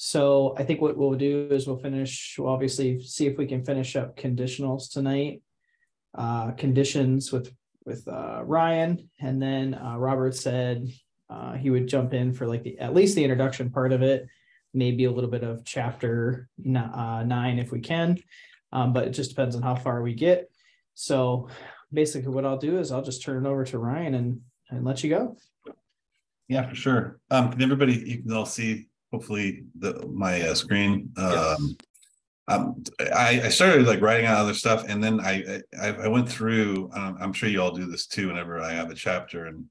So I think what we'll do is we'll finish, we'll obviously see if we can finish up conditionals tonight. Uh, conditions with, with, uh, Ryan, and then, uh, Robert said, uh, he would jump in for like the, at least the introduction part of it. Maybe a little bit of chapter uh, nine if we can, um, but it just depends on how far we get. So basically what I'll do is I'll just turn it over to Ryan and, and let you go. Yeah, for sure. Um, can everybody, you can all see hopefully the, my uh, screen. Um, um, I, I started like writing out other stuff and then I, I, I went through, um, I'm sure you all do this too, whenever I have a chapter and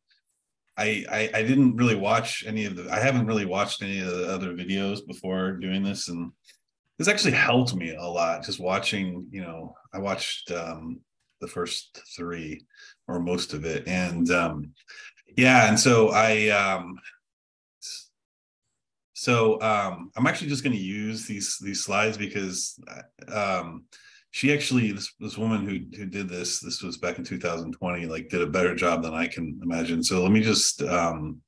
I, I, I didn't really watch any of the, I haven't really watched any of the other videos before doing this and this actually helped me a lot, just watching, you know, I watched, um, the first three or most of it and, um, yeah, and so I, um, so um, I'm actually just going to use these these slides because um, she actually this this woman who who did this this was back in 2020 like did a better job than I can imagine. So let me just um,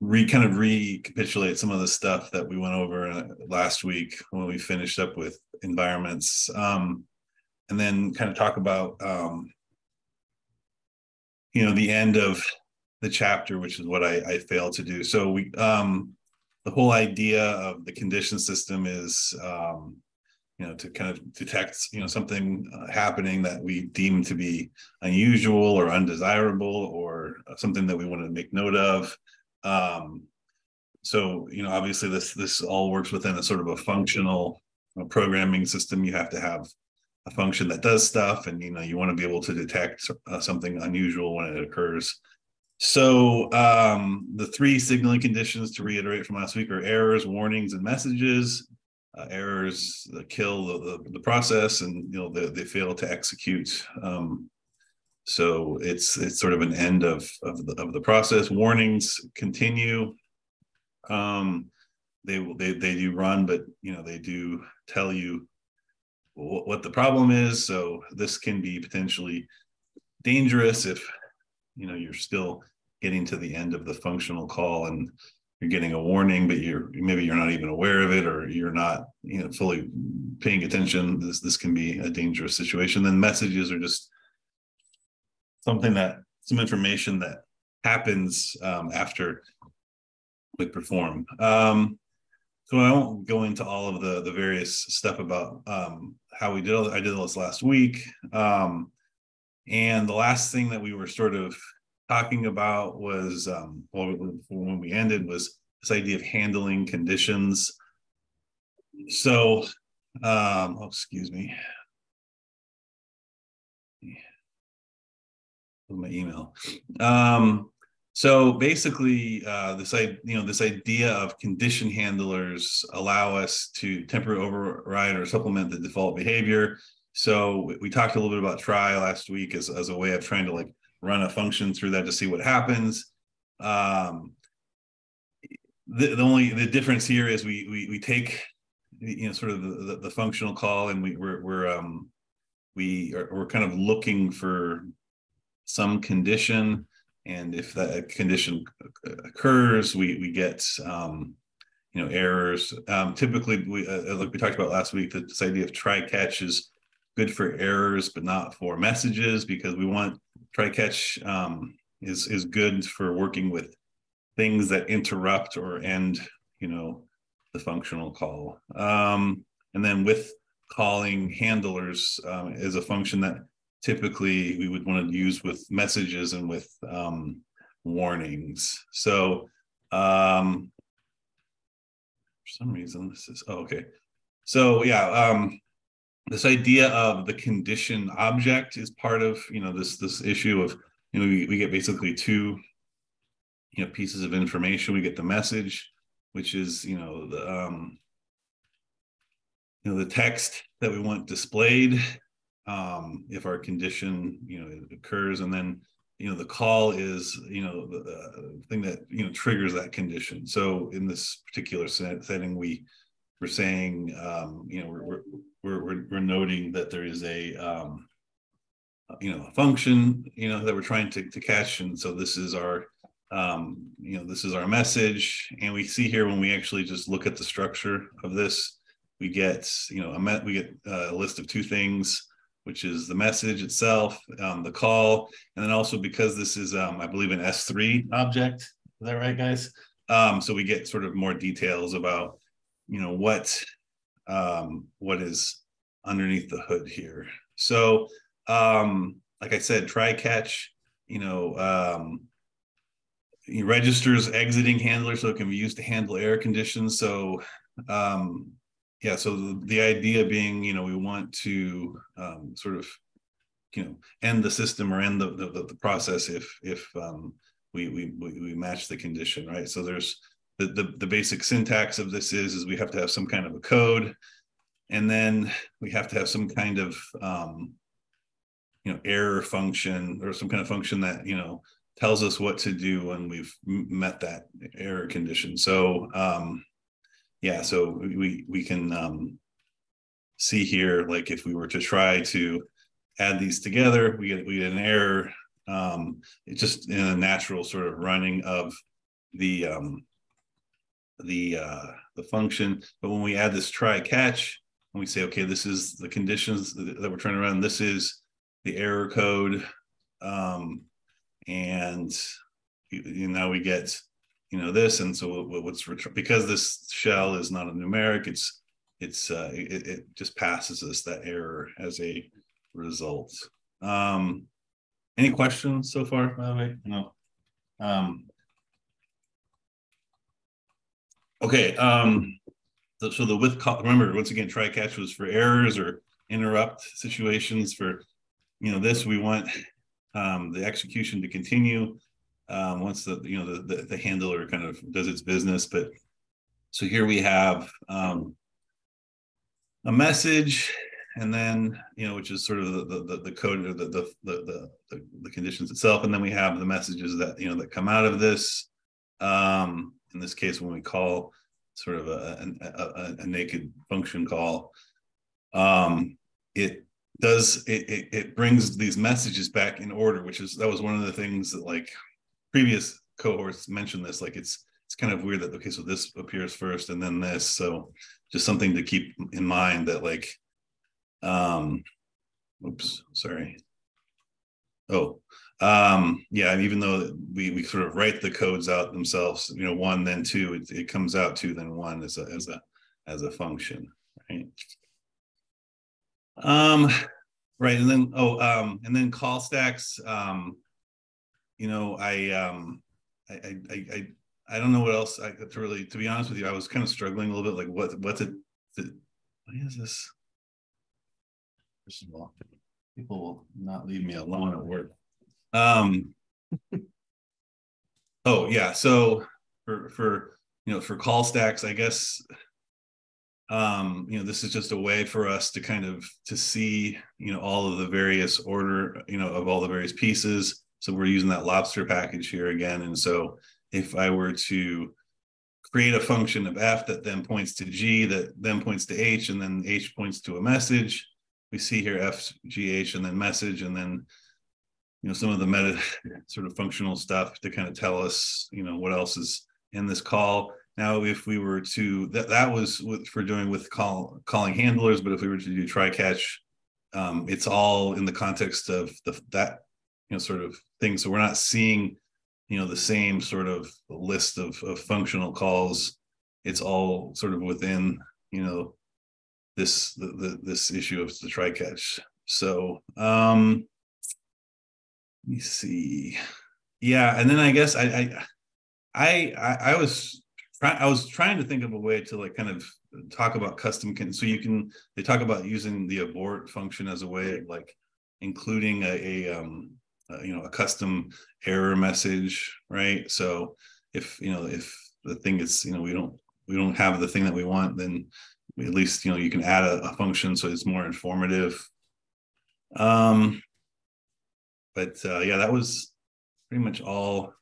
re kind of recapitulate some of the stuff that we went over uh, last week when we finished up with environments, um, and then kind of talk about um, you know the end of the chapter, which is what I, I failed to do. So we um, the whole idea of the condition system is um, you know to kind of detect you know something uh, happening that we deem to be unusual or undesirable or something that we want to make note of. Um, so you know obviously this this all works within a sort of a functional uh, programming system. You have to have a function that does stuff and you know you want to be able to detect uh, something unusual when it occurs so um, the three signaling conditions to reiterate from last week are errors, warnings, and messages. Uh, errors uh, kill the, the, the, process, and you know they, they fail to execute. Um, so it's it's sort of an end of of the, of the process. Warnings continue. Um, they they they do run, but you know they do tell you what, what the problem is. So this can be potentially dangerous if you know you're still getting to the end of the functional call and you're getting a warning but you're maybe you're not even aware of it or you're not you know fully paying attention. This this can be a dangerous situation. Then messages are just something that some information that happens um, after we perform. Um, so I won't go into all of the the various stuff about um, how we did. I did this last week, um, and the last thing that we were sort of talking about was um, when we ended was this idea of handling conditions. So, um, oh, excuse me. My email. Um, so basically, uh, this you know this idea of condition handlers allow us to temporarily override or supplement the default behavior. So we talked a little bit about try last week as, as a way of trying to like run a function through that to see what happens. Um, the, the only the difference here is we we, we take you know sort of the, the, the functional call and we we're, we're um we are we're kind of looking for some condition and if that condition occurs we we get um you know errors um typically we uh, like we talked about last week that this idea of try catch is good for errors but not for messages because we want try catch um, is is good for working with things that interrupt or end you know the functional call. Um, and then with calling handlers um, is a function that typically we would want to use with messages and with um, warnings. So um, for some reason this is oh, okay. So yeah um, this idea of the condition object is part of you know this this issue of you know we, we get basically two you know pieces of information. We get the message which is you know the um you know the text that we want displayed um if our condition you know occurs. And then you know the call is you know the, the thing that you know triggers that condition. So in this particular setting we we're saying um you know we're, we're we're, we're, noting that there is a um, you know a function you know that we're trying to, to catch and so this is our um, you know, this is our message. And we see here when we actually just look at the structure of this, we get, you know, a met, we get a list of two things, which is the message itself, um, the call, and then also because this is, um, I believe, an S3 object. Is that right, guys? Um, so we get sort of more details about, you know, what um, what is underneath the hood here. So, um, like I said, try catch, you know, um, registers exiting handler so it can be used to handle error conditions. So, um, yeah, so the, the idea being, you know, we want to um, sort of, you know, end the system or end the, the, the process if if um, we, we we match the condition, right? So there's the, the the basic syntax of this is is we have to have some kind of a code, and then we have to have some kind of um, you know error function or some kind of function that you know tells us what to do when we've met that error condition. So um, yeah, so we we can um, see here, like if we were to try to add these together, we get we get an error. Um, it's just in a natural sort of running of the um, the uh, the function. But when we add this try catch, and we say, okay, this is the conditions that we're trying to run. This is the error code. Um, and you now we get you know this and so what's because this shell is not a numeric it's it's uh it, it just passes us that error as a result um any questions so far by the way no um okay um so, so the with remember once again try catch was for errors or interrupt situations for you know this we want um the execution to continue um, once the you know the, the, the handler kind of does its business. But so here we have um, a message, and then you know which is sort of the the, the code or the the, the the the conditions itself, and then we have the messages that you know that come out of this. Um, in this case, when we call sort of a, a, a naked function call, um, it does it, it, it brings these messages back in order which is that was one of the things that like previous cohorts mentioned this like it's it's kind of weird that okay so this appears first and then this. So just something to keep in mind that like um oops sorry. Oh um yeah even though we we sort of write the codes out themselves you know one then two it, it comes out two then one as a as a as a function right um right and then oh um and then call stacks um you know, I um I I I I don't know what else I to really to be honest with you, I was kind of struggling a little bit like what what's it why is this? First of all, people will not leave me alone at work. Um oh yeah, so for for you know for call stacks, I guess um you know this is just a way for us to kind of to see you know all of the various order you know of all the various pieces so we're using that lobstr package here again. And so if I were to create a function of f that then points to g, that then points to h, and then h points to a message, we see here f, g, h, and then message, and then you know some of the meta sort of functional stuff to kind of tell us you know what else is in this call. Now, if we were to that that was what for doing with call calling handlers, but if we were to do try catch, um, it's all in the context of the that you know sort of things so we're not seeing you know the same sort of list of, of functional calls. It's all sort of within you know this the, the this issue of the try catch so um me see. Yeah and then i guess i i i i, was trying i was trying to think of a way to like kind of talk about custom can so you can they talk about using the abort function as a way of like including a, a um you know a custom error message right? So if you know if the thing is you know we don't we don't have the thing that we want then at least you know you can add a, a function so it's more informative. Um but uh, yeah that was pretty much all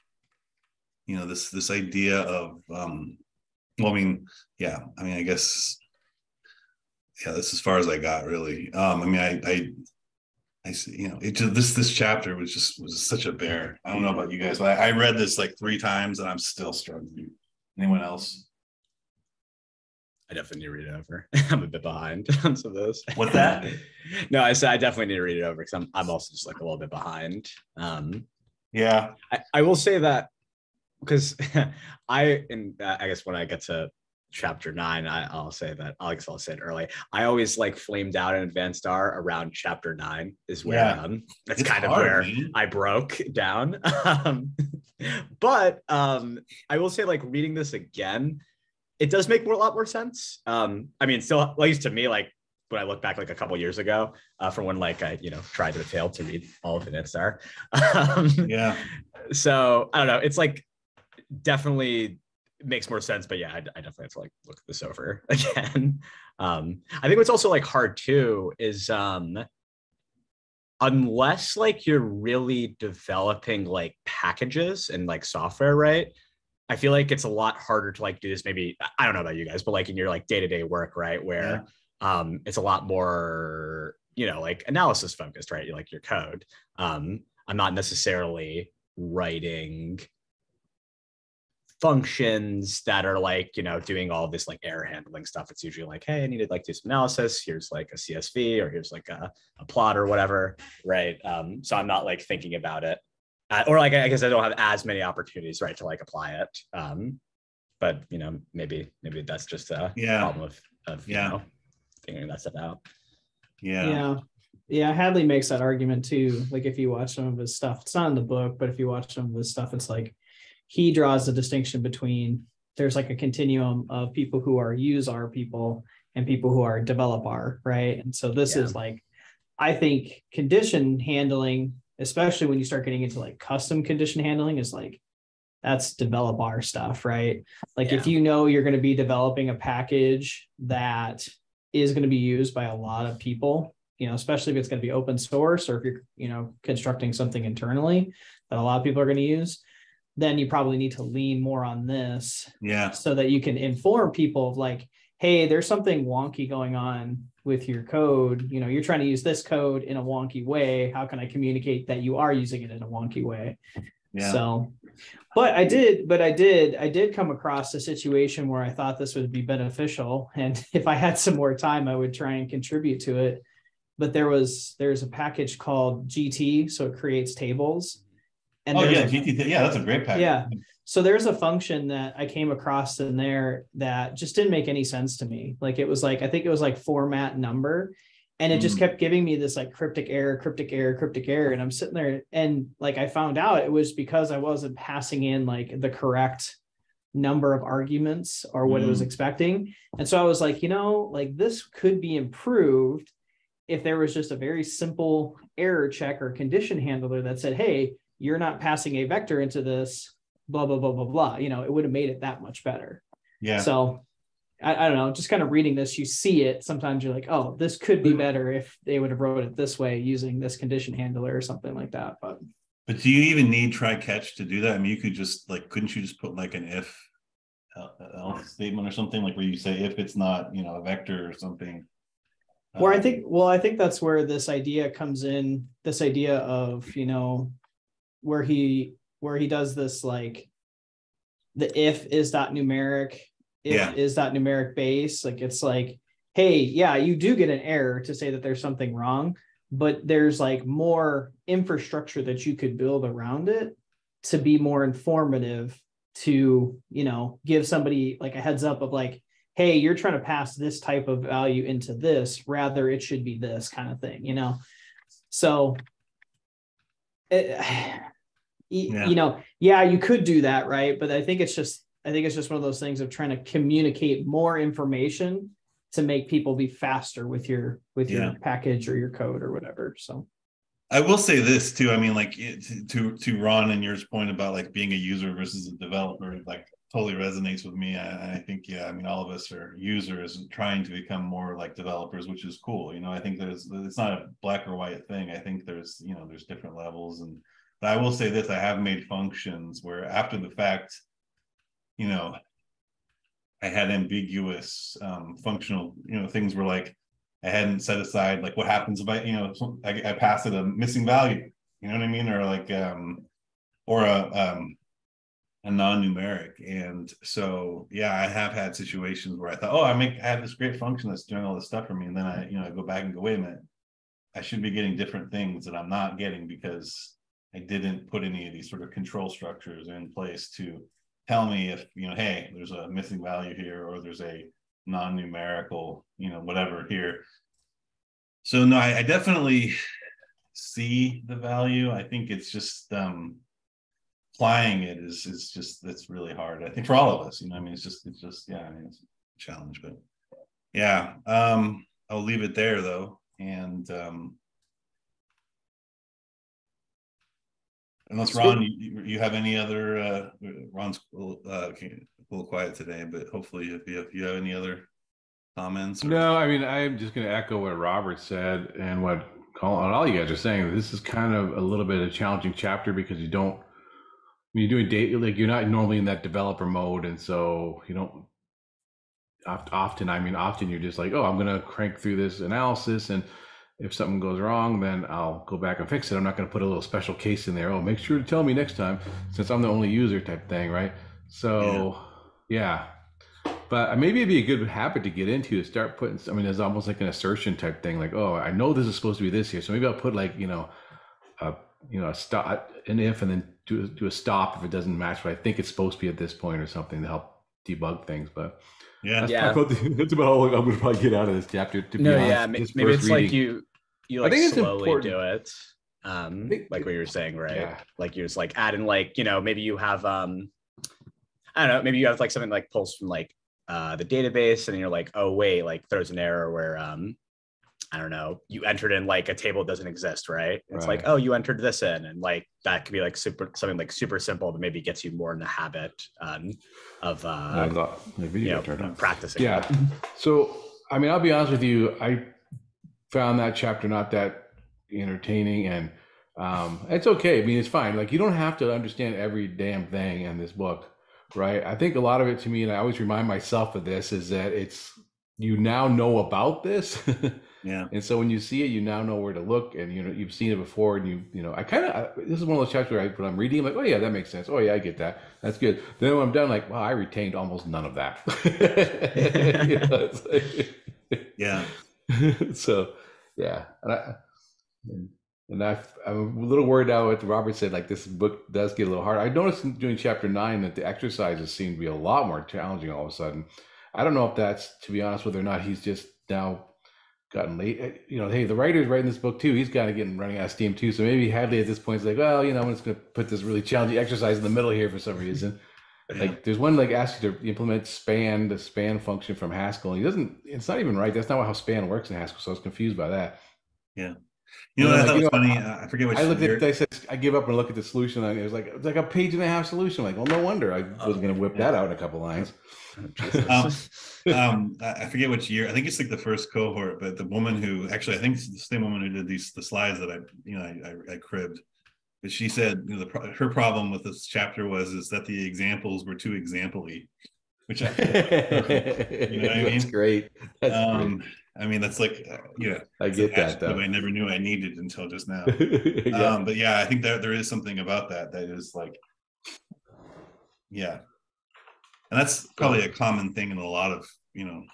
you know this this idea of um well i mean yeah i mean i guess yeah that's as far as i got really um i mean i i I see, you know, it just this this chapter was just was such a bear. I don't know about you guys, but I, I read this like three times and I'm still struggling. Anyone else? I definitely need to read it over. I'm a bit behind on some of those. What's that? no, I said I definitely need to read it over because I'm I'm also just like a little bit behind. Um, Yeah, I, I will say that because I and uh, I guess when I get to chapter nine, I, I'll say that Alex, I'll say it early. I always like flamed out in Advanced R around chapter nine is where Yeah. um, that's It's kind of where man. I broke down. um, but um, I will say, like reading this again, it does make more, a lot more sense. Um, I mean, still, at least to me, like when I look back, like a couple years ago, uh, from when like I, you know, tried to fail to read all of Advanced R. Um, yeah, so I don't know. It's like definitely makes more sense, but yeah, I, I definitely have to like look this over again. Um, I think what's also like hard too is um, unless like you're really developing like packages and like software, right? I feel like it's a lot harder to like do this. Maybe I don't know about you guys, but like in your like day to day work, right? Where um, it's a lot more, you know, like analysis focused, right? You like your code. Um, I'm not necessarily writing functions that are like you know doing all this like error handling stuff it's usually like hey i need to like do some analysis here's like a csv or here's like a, a plot or whatever right um so i'm not like thinking about it uh, or like i guess i don't have as many opportunities right to like apply it um but you know maybe maybe that's just a Yeah. problem of of Yeah. you know figuring that stuff out yeah, Yeah. Yeah. Hadley makes that argument too. Like if you watch some of his stuff, it's not in the book, but if you watch some of his stuff, it's like he draws the distinction between there's like a continuum of people who are use R people and people who are develop R, right? And so this Yeah. is like, I think condition handling, especially when you start getting into like custom condition handling, is like that's develop R stuff, right? Like if you know you're going to be developing a package that is going to be used by a lot of people, you know, especially if it's going to be open source or if you're, you know, constructing something internally that a lot of people are going to use, then you probably need to lean more on this yeah, so that you can inform people of like, hey, there's something wonky going on with your code. You know, you're trying to use this code in a wonky way. How can I communicate that you are using it in a wonky way? yeah. So, but I did, but I did, I did come across a situation where I thought this would be beneficial. And if I had some more time, I would try and contribute to it. But there was, there's a package called GT. So it creates tables. And oh yeah, a- GT, yeah, that's a great package. Yeah. So there's a function that I came across in there that just didn't make any sense to me. Like it was like, I think it was like format number. And it just Mm. kept giving me this like cryptic error, cryptic error, cryptic error. And I'm sitting there and like I found out it was because I wasn't passing in like the correct number of arguments or what it was Mm. expecting. And so I was like, you know, like this could be improved if there was just a very simple error check or condition handler that said, hey, you're not passing a vector into this, blah, blah, blah, blah, blah. You know, it would have made it that much better. yeah. So I, I don't know, just kind of reading this, you see it. Sometimes you're like, oh, this could be better if they would have wrote it this way using this condition handler or something like that. But But do you even need try catch to do that? I mean, you could just like, couldn't you just put like an if uh, else statement or something like where you say if it's not, you know, a vector or something. I Um, think, well, I think that's where this idea comes in. This idea of, you know, where he where he does this like the if is dot numeric, if Yeah. is dot numeric base. Like it's like, hey, yeah, you do get an error to say that there's something wrong, but there's like more infrastructure that you could build around it to be more informative to, you know, give somebody like a heads up of like, hey, you're trying to pass this type of value into this, rather it should be this kind of thing, you know? So, it, Yeah. you know, yeah, you could do that, right? But I think it's just, I think it's just one of those things of trying to communicate more information to make people be faster with your with your package or your code or whatever. So I will say this too. I mean, like to to to Ron and yours point about like being a user versus a developer, like totally resonates with me. I, I think yeah. I mean, all of us are users trying to become more like developers, which is cool. You know, I think there's it's not a black or white thing. I think there's you know there's different levels, and I will say this: I have made functions where after the fact, you know, I had ambiguous um, functional you know things were like I hadn't set aside like what happens if I, you know, I, I pass it a missing value, you know what I mean? Or like, um, or a, um, a non-numeric. And so, yeah, I have had situations where I thought, oh, I make, I have this great function that's doing all this stuff for me. And then I, you know, I go back and go, wait a minute, I should be getting different things that I'm not getting because I didn't put any of these sort of control structures in place to tell me if, you know, hey, there's a missing value here, or there's a non-numerical, you know, whatever here. So no, I, I definitely see the value. I think it's just um applying it is is just that's really hard. I think for all of us, you know, I mean, it's just it's just yeah, I mean, it's a challenge, but yeah. Um, I'll leave it there though, and um, unless Ron, you, you have any other uh, Ron's uh, a little quiet today, but hopefully, if you, if you have any other comments. Or... No, I mean, I'm just going to echo what Robert said and what Colin, all you guys are saying. This is kind of a little bit of a challenging chapter because you don't, when you're doing data, like you're not normally in that developer mode. And so you don't, often, I mean, often you're just like, oh, I'm going to crank through this analysis. And if something goes wrong, then I'll go back and fix it. I'm not going to put a little special case in there. Oh, make sure to tell me next time since I'm the only user type thing. Right. So, yeah yeah. But uh, maybe it'd be a good habit to get into to start putting. I mean, it's almost like an assertion type thing. Like, oh, I know this is supposed to be this here, so maybe I'll put like you know, a you know, a stop, an if, and then do do a stop if it doesn't match what I think it's supposed to be at this point or something to help debug things. But yeah, that's, yeah. About the, that's about all I'm going to probably get out of this chapter. To no, honest, yeah, maybe it's reading. like you you like slowly important. do it um like what you were saying right yeah. like you're just like adding like you know maybe you have um I don't know, maybe you have like something like pulls from like uh, the database and you're like, oh wait, like throws an error where um, I don't know, you entered in like a table doesn't exist, right? It's right. like, oh, you entered this in, and like that could be like super something like super simple, but maybe gets you more in the habit um, of uh, thought, you know, practicing. Yeah. So I mean, I'll be honest with you, I found that chapter not that entertaining, and um, it's okay. I mean, it's fine. Like you don't have to understand every damn thing in this book right? I think a lot of it to me, and I always remind myself of this, is that it's you now know about this. yeah. And so when you see it, you now know where to look, and you know you've seen it before, and you you know I kind of this is one of those chapters where I, when I'm reading, I'm like, oh yeah, that makes sense. Oh yeah, I get that. That's good. Then when I'm done, like, wow, I retained almost none of that. like, yeah. so yeah, and I. And, and I, I'm a little worried now what Robert said. Like this book does get a little hard. I noticed during chapter nine that the exercises seem to be a lot more challenging all of a sudden. I don't know if that's, to be honest, whether or not he's just now gotten late. Eh, you know, hey, the writer's writing this book too. He's kind of getting running out of steam too. So maybe Hadley at this point is like, well, you know, I'm just going to put this really challenging exercise in the middle here for some reason. like there's one like asks you to implement span the span function from Haskell. And he doesn't. It's not even right. That's not how span works in Haskell. So I was confused by that. Yeah. You know, I thought was funny. Uh, I forget what I looked at. I said, I give up and look at the solution. And it was like it was like a page and a half solution. Like, well, no wonder I wasn't going to whip yeah. that out in a couple lines. um, um, I forget which year. I think it's like the first cohort, but the woman who actually, I think it's the same woman who did these the slides that I, you know, I, I, I cribbed. But she said you know, the, her problem with this chapter was is that the examples were too exampley, which I, you know what I mean. That's great. That's um, great I mean, that's like, uh, yeah, I get that. Though. I never knew I needed until just now. yeah. Um, but yeah, I think that there is something about that that is like, yeah, and that's probably a common thing in a lot of you know,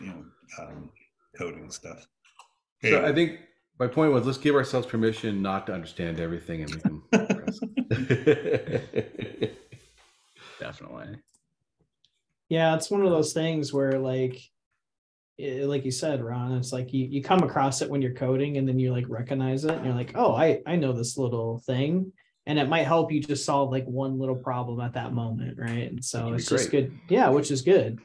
you know, um, coding stuff. Okay. So I think my point was let's give ourselves permission not to understand everything and we can. Definitely. Yeah, it's one of those things where like it, like you said, Ron, it's like you, you come across it when you're coding and then you like recognize it and you're like, oh, I, I know this little thing. And it might help you just solve like one little problem at that moment. Right. And so it's just good. Yeah, which is good.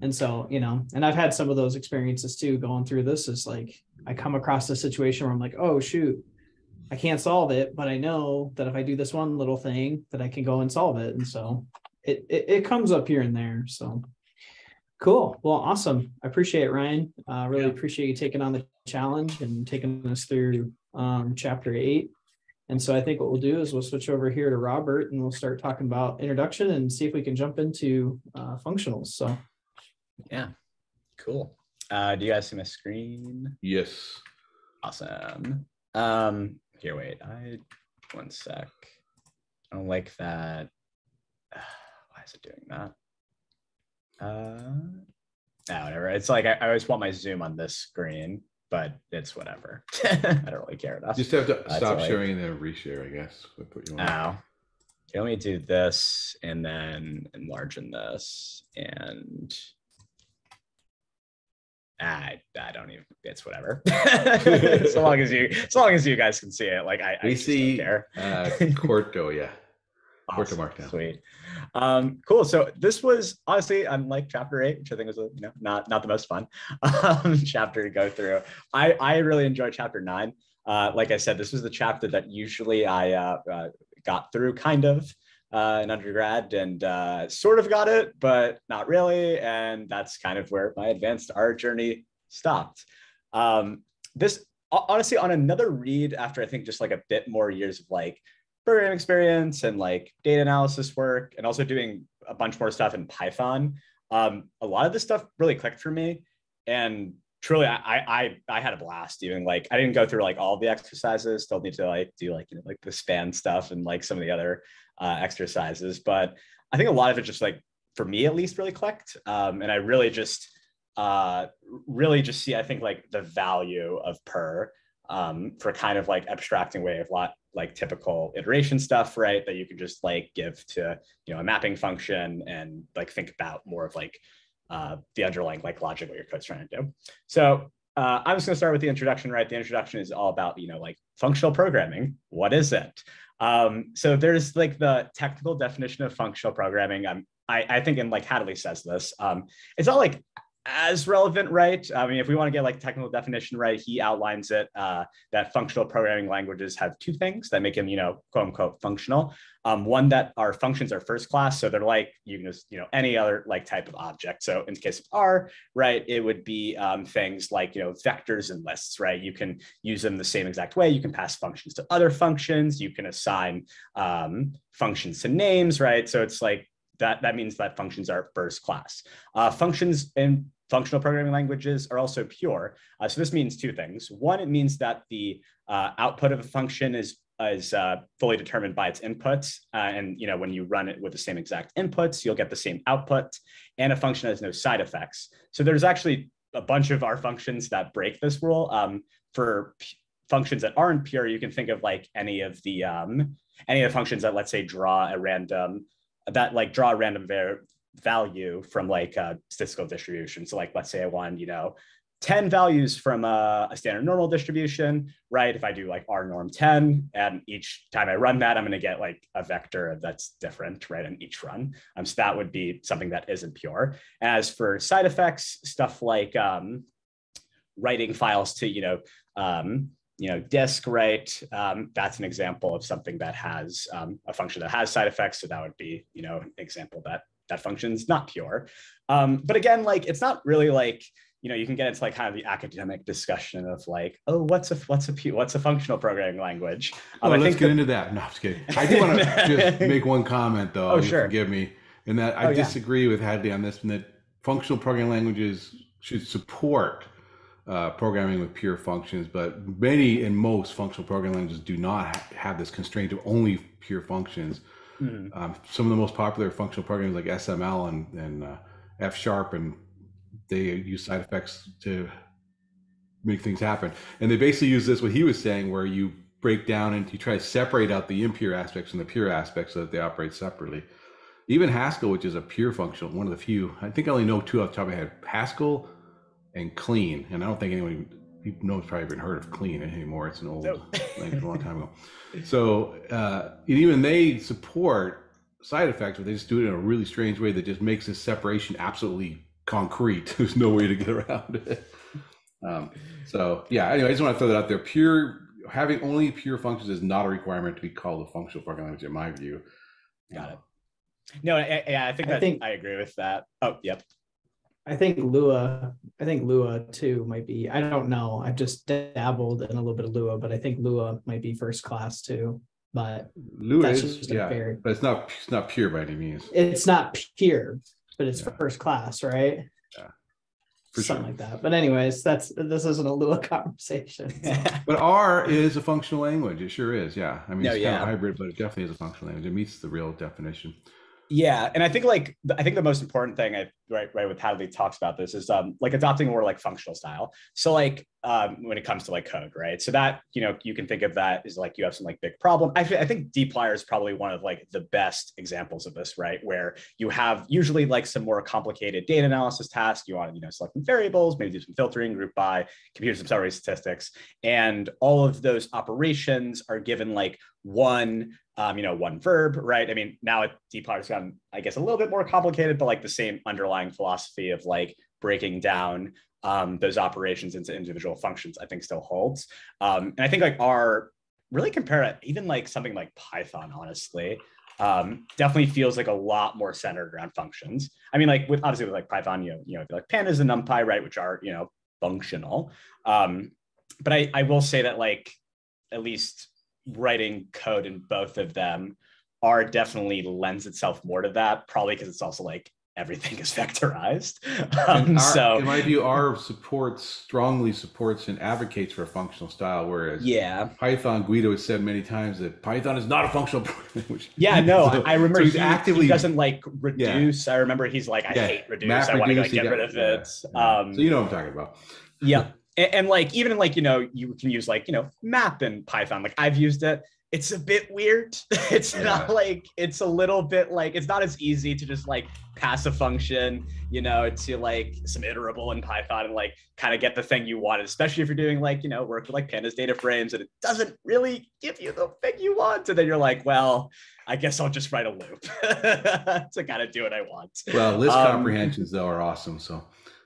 And so, you know, and I've had some of those experiences too going through this. Is like I come across a situation where I'm like, oh shoot, I can't solve it, but I know that if I do this one little thing, that I can go and solve it. And so it, it, it comes up here and there. So Cool. Well, awesome. I appreciate it, Ryan. Uh, really yeah. appreciate you taking on the challenge and taking us through um, chapter eight. And so I think what we'll do is we'll switch over here to Robert and we'll start talking about introduction and see if we can jump into uh, functionals. So, yeah, cool. Uh, do you guys see my screen? Yes. Awesome. Um, here, wait. I one sec. I don't like that. Why is it doing that? Uh, no, whatever. It's like I, I always want my zoom on this screen, but it's whatever. I don't really care enough. Just have to That's stop sharing and then reshare, I guess. What you. Now, okay, let me do this and then enlargen this and I I don't even it's whatever. so long as you as long as you guys can see it. Like I, I we don't see care. uh, Corto, yeah. Awesome. mark now. Sweet. Um, cool. So this was honestly, unlike chapter eight, which I think was you know not not the most fun um, chapter to go through. I I really enjoyed chapter nine. Uh, like I said, this was the chapter that usually I uh, uh, got through kind of uh, in undergrad and uh, sort of got it, but not really. And that's kind of where my Advanced R journey stopped. Um, this honestly, on another read after I think just like a bit more years of like programming experience and like data analysis work, and also doing a bunch more stuff in Python. Um, a lot of this stuff really clicked for me, and truly, I I I had a blast. Even like I didn't go through like all the exercises. Still need to like do like you know like the span stuff and like some of the other uh, exercises, but I think a lot of it just like for me at least really clicked, um, and I really just uh, really just see I think like the value of purrr um, for kind of like abstracting away of lot like typical iteration stuff, right? That you can just like give to you know a mapping function and like think about more of like uh, the underlying like logic what your code's trying to do. So uh, I'm just going to start with the introduction, right? The introduction is all about you know like functional programming. What is it? Um, so there's like the technical definition of functional programming. Um, I, I think, and like Hadley says this, um, it's not like as relevant, right? I mean, if we want to get like technical definition right, he outlines it uh, that functional programming languages have two things that make them, you know, quote unquote functional. Um, one that our functions are first class, so they're like you can just, you know, any other like type of object. So in the case of R, right, it would be um, things like you know vectors and lists, right? You can use them the same exact way. You can pass functions to other functions. You can assign um, functions to names, right? So it's like that that means that functions are first class. Uh, functions in functional programming languages are also pure. Uh, so this means two things. One, it means that the uh, output of a function is is uh, fully determined by its inputs, uh, and you know when you run it with the same exact inputs, you'll get the same output. And a function has no side effects. So there's actually a bunch of our functions that break this rule. Um, for functions that aren't pure, you can think of like any of the um, any of the functions that let's say draw a random that like draw a random var- value from like a statistical distribution. So like, let's say I want, you know, 10 values from a, a standard normal distribution, right? If I do like R norm 10, and each time I run that, I'm going to get like a vector that's different, right, in each run. Um, so that would be something that isn't pure. As for side effects, stuff like um, writing files to, you know, um, you know, disk, right? Um, that's an example of something that has um, a function that has side effects. So that would be, you know, an example that that function's not pure. Um, but again, like it's not really like, you know, you can get into like kind of the academic discussion of like, oh, what's a what's a what's a functional programming language? Oh, Um, I let's think get that- into that. No, I'm just kidding. I do want to just make one comment, though. Oh, you sure. Forgive me. In that I Oh, yeah. disagree with Hadley on this, and that functional programming languages should support uh, programming with pure functions, but many and most functional programming languages do not ha- have this constraint of only pure functions. Mhm. Um, some of the most popular functional programs like SML and, and uh, F sharp, and they use side effects to make things happen. And they basically use this, what he was saying, where you break down and you try to separate out the impure aspects from the pure aspects so that they operate separately. Even Haskell, which is a pure functional, one of the few, I think I only know two off the top of my head Haskell and Clean. And I don't think anyone, people know, probably even heard of Clean anymore. It's an old No. language a long time ago. So uh, and even they support side effects, but they just do it in a really strange way that just makes this separation absolutely concrete. There's no way to get around it. Um, so yeah. Anyway, I just want to throw that out there. Pure having only pure functions is not a requirement to be called a functional programming language, in my view. Got it. No, I, I, I think I that I, think- agree with that. Oh, yep. I think Lua, I think Lua too might be, I don't know. I've just dabbled in a little bit of Lua, but I think Lua might be first class too. But Lua That's is, just yeah, fair- but it's not it's not pure by any means. it's not pure, but it's Yeah. first class, right? For something sure. like that. But anyways, that's this isn't a Lua conversation. But R is a functional language. It sure is. Yeah. I mean, No, it's kind of hybrid, but it definitely is a functional language. It meets the real definition. Yeah, and I think like I think the most important thing I right right with Hadley talks about this is um like adopting more like functional style. So like um when it comes to like code, right? So that you know you can think of that as like you have some like big problem. I think dplyr is probably one of like the best examples of this, right? Where you have usually like some more complicated data analysis task You want to you know select some variables, maybe do some filtering, group by, compute some summary statistics, and all of those operations are given like one um, you know, one verb, right? I mean, now it dplyr gotten, I guess, a little bit more complicated, but like the same underlying philosophy of like breaking down um, those operations into individual functions, I think still holds. Um, and I think like R really compare to even like something like Python, honestly, um, definitely feels like a lot more centered around functions. I mean, like with obviously with like Python, you know, you know, like pandas and NumPy, right, which are you know functional. Um, but I I will say that like at least writing code in both of them are definitely lends itself more to that probably because it's also like everything is vectorized um, And R, so in my view, R supports strongly supports and advocates for a functional style, whereas yeah. Python Guido has said many times that Python is not a functional language. yeah no So- i remember so he's he, actively he doesn't like reduce. I remember he's like i Yeah, hate reduce. Map i want to like get got- rid of yeah, it. yeah. um so you know what I'm talking about. yeah and, and like even like you know you can use like you know map in python like i've used it it's a bit weird it's Yeah. not like it's a little bit like it's not as easy to just like pass a function you know to like some iterable in python and like kind of get the thing you wanted, especially if you're doing like you know work with like pandas data frames and it doesn't really give you the thing you want and then you're like well i guess i'll just write a loop to kind of do what i want Well, list Um, comprehensions though are awesome. So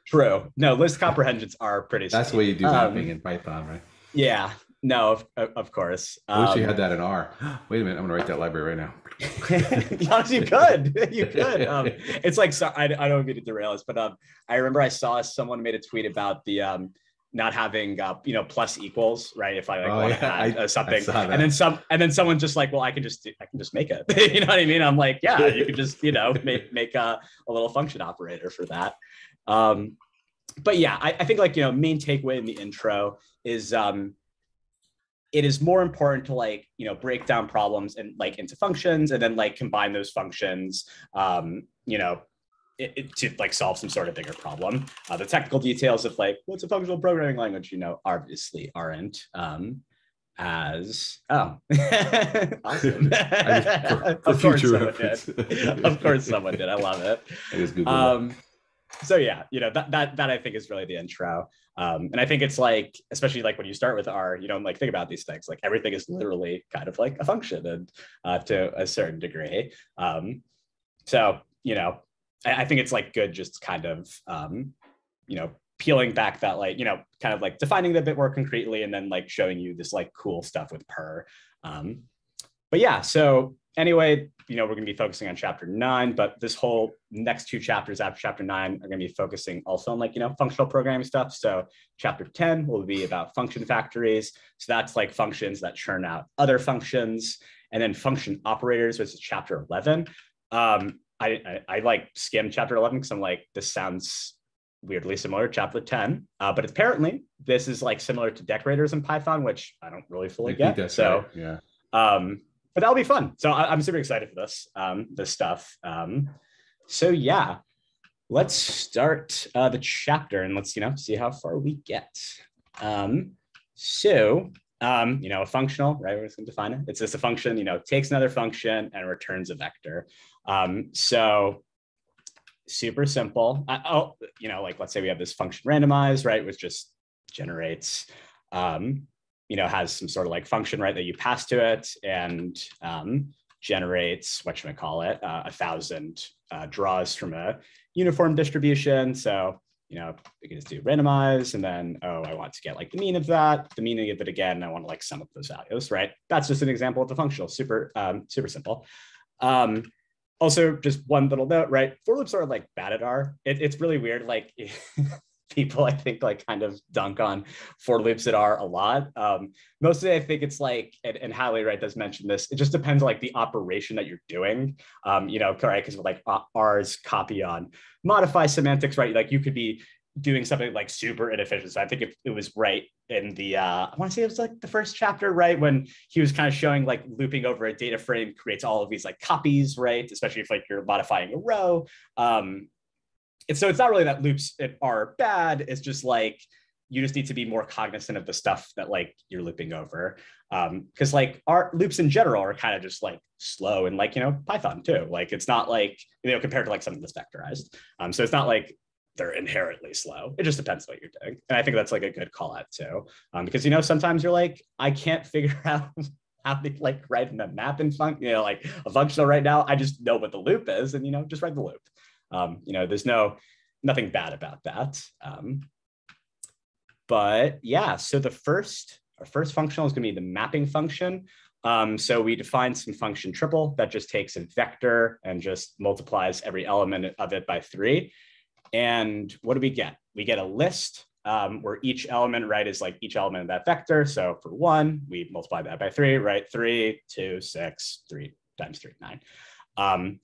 true no list comprehensions are pretty that's the way you do Um, mapping in Python, right? Yeah, no, of, of course. I wish you Um, had that in R. Wait a minute, I'm gonna write that library right now. Honestly, you could, you could. Um, it's like so, I, I don't mean to derail us, but um, I remember I saw someone made a tweet about the um not having uh, you know plus equals right if I like Oh, want yeah, add uh, something, and then some, and then someone just like, well, I can just do- I can just make it. you know what I mean? I'm like, yeah, you could just you know make make a, a little function operator for that. Um, but yeah, I, I think like you know main takeaway in the intro is um it is more important to like you know break down problems and like into functions and then like combine those functions um you know it, it- to like solve some sort of bigger problem. Uh, the technical details of like what's a functional programming language you know obviously aren't um as oh. Awesome. I just- for- for of course someone did. of course someone did. I love it. It is Google. um so yeah you know that that that i think is really the intro. Um and i think it's like especially like when you start with r you don't like think about these things. Like everything is literally kind of like a function and uh, to a certain degree. Um so you know I, I think it's like good just kind of um you know peeling back that like you know kind of like defining it a bit more concretely and then like showing you this like cool stuff with purrr. Um but yeah so anyway you know we're going to be focusing on chapter nine but this whole next two chapters after chapter nine are going to be focusing also on like you know functional programming stuff. So chapter 10 will be about function factories. So that's like functions that churn out other functions. And then function operators which is chapter 11 um i i, I like skimmed chapter 11 because i'm like this sounds weirdly similar to chapter 10 uh, but apparently this is like similar to decorators in python which i don't really fully think get so right, yeah. um but that'll be fun. So I, i'm super excited for this um this stuff. Um so yeah let's start uh the chapter and let's you know see how far we get. Um so um you know a functional right? We're just to define it. It's just a function you know takes another function and returns a vector. Um so super simple. I, oh you know like let's say we have this function randomized, right which just generates um you know has some sort of like function right that you pass to it and um generates what should I call it uh, a thousand uh, draws from a uniform distribution. So you know we can just do randomize and then oh i want to get like the mean of that. The meaning of it again i want to like sum up those values right? That's just an example of the functional super um super simple. Um also just one little note right? For loops are like bad at r. It, it's really weird like people i think like kind of dunk on for loops that are a lot um mostly i think it's like and, and Hadley right does mention this it just depends like the operation that you're doing um you know correct because like uh, r's copy on modify semantics right like you could be doing something like super inefficient. So I think it, it was right in the uh, I want to say it was like the first chapter, right? When he was kind of showing like looping over a data frame creates all of these like copies, right? Especially if like you're modifying a row. Um, and so it's not really that loops are bad. It's just like you just need to be more cognizant of the stuff that like you're looping over. Um, because like our loops in general are kind of just like slow and like you know Python too. Like it's not like you know compared to like something that's vectorized. Um, so it's not like they're inherently slow. It just depends what you're doing. And I think that's like a good call out too. Um, because you know, sometimes you're like, I can't figure out how to like write in a map in function, you know, like a functional right now. I just know what the loop is and you know, just write the loop. Um, you know, there's no nothing bad about that. Um, but yeah, so the first our first functional is going to be the mapping function. Um, so we define some function triple that just takes a vector and just multiplies every element of it by three. And what do we get? We get a list um, where each element, right, is like each element of that vector. So for one, we multiply that by three, right? Three, two, six, three times three, nine. Um,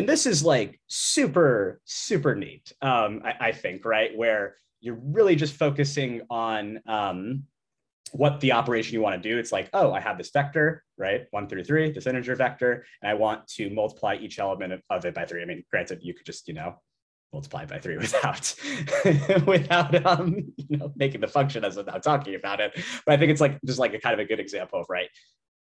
and this is like super, super neat, um, I, I, think, right? Where you're really just focusing on um, what the operation you want to do. It's like, oh, I have this vector, right? One through three, this integer vector, and I want to multiply each element of, of it by three. I mean, granted, you could just, you know, multiply by three without without um you know making the function as without talking about it but i think it's like just like a kind of a good example of right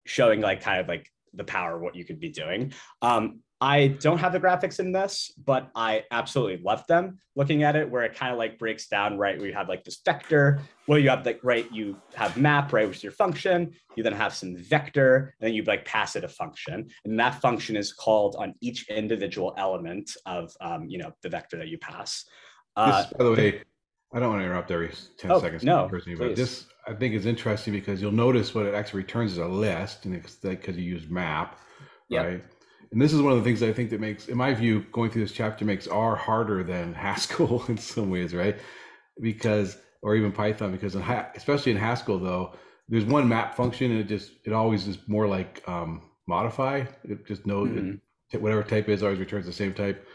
showing like kind of like the power of what you could be doing um I don't have the graphics in this, but I absolutely love them looking at it where it kind of like breaks down, right? Where you have like this vector, well, you have like, right, you have map, right, which is your function. You then have some vector, and then you like pass it a function. And that function is called on each individual element of, um, you know, the vector that you pass. Uh, this, by the way, I don't want to interrupt every 10 oh, seconds. No, me, but this I think is interesting because you'll notice what it actually returns is a list, and it's because you use map, yep. right? And this is one of the things I think that makes, in my view, going through this chapter makes R harder than Haskell in some ways, right? Because, or even Python, because in, especially in Haskell though, there's one map function and it just, it always is more like um, modify. It just knows it, whatever type is always returns the same type.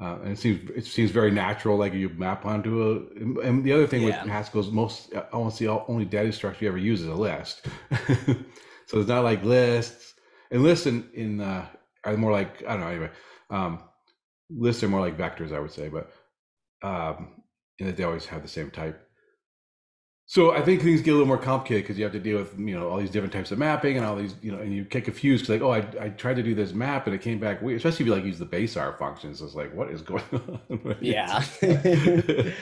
Uh, and it seems it seems very natural, like you map onto a. And the other thing yeah. with Haskell is most, I want to see only data structure you ever use is a list. so it's not like lists. And lists in, in uh, are more like I don't know. Anyway, um, lists are more like vectors, I would say, but um, and that they always have the same type. So I think things get a little more complicated because you have to deal with you know all these different types of mapping and all these you know and you get confused because like oh I, I tried to do this map and it came back weird especially if you like use the base R functions it's like what is going on yeah so um,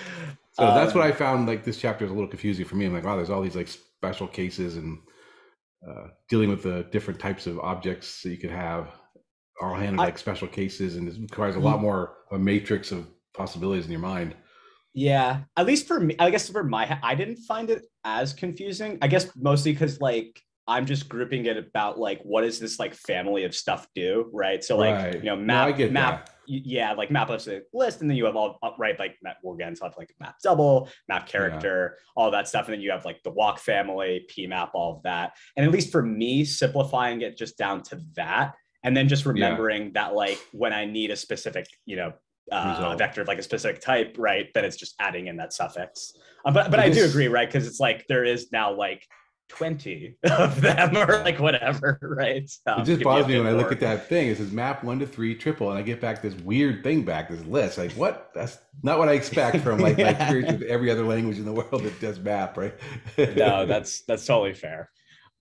that's what I found like this chapter is a little confusing for me I'm like wow there's all these like special cases and uh, dealing with the different types of objects that you could have are handled like special cases and it requires a lot mm-hmm. more a matrix of possibilities in your mind yeah at least for me i guess for my i didn't find it as confusing i guess mostly because like i'm just grouping it about like what does this like family of stuff do right so like right. you know map no, map that. yeah like map of a list and then you have all uh, right like map, we'll get into like map double map character yeah. all that stuff and then you have like the walk family p map all of that and at least for me simplifying it just down to that and then just remembering yeah. that like when I need a specific, you know, uh, vector of like a specific type, right? Then it's just adding in that suffix. Um, but but I do agree, right? Because it's like there is now like 20 of them or like whatever, right? Um, it just bothers me when I look at that thing. It says map one to three triple, and I get back this weird thing back, this list. Like, what? That's not what I expect from like yeah. my experience with every other language in the world that does map, right? no, that's that's totally fair.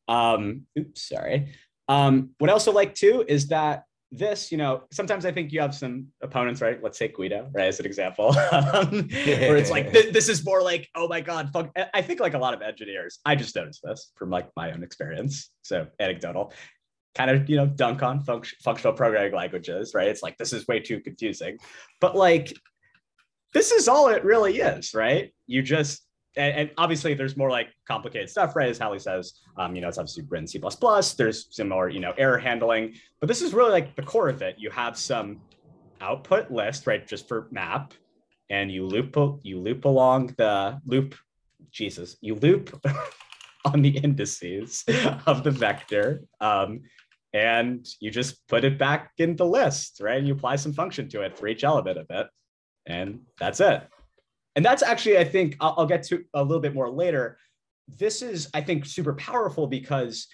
Um, oops, sorry. Um, what I also like too is that this, you know, sometimes I think you have some opponents, right? Let's take Guido, right, as an example, um, where it's like th- this is more like, oh my god, fuck. I think like a lot of engineers, I just noticed this from like my own experience, so anecdotal, kind of you know dunk on functional programming languages, right? It's like this is way too confusing, but like this is all it really is, right? You just and, and, obviously there's more like complicated stuff, right? As Hadley says, um, you know, it's obviously written C++. There's some more, you know, error handling, but this is really like the core of it. You have some output list, right? Just for map, and you loop you loop along the loop. Jesus, you loop on the indices of the vector, um, and you just put it back in the list, right? And you apply some function to it for each element of it, and that's it and that's actually, I think, I'll, I'll get to a little bit more later. This is, I think, super powerful because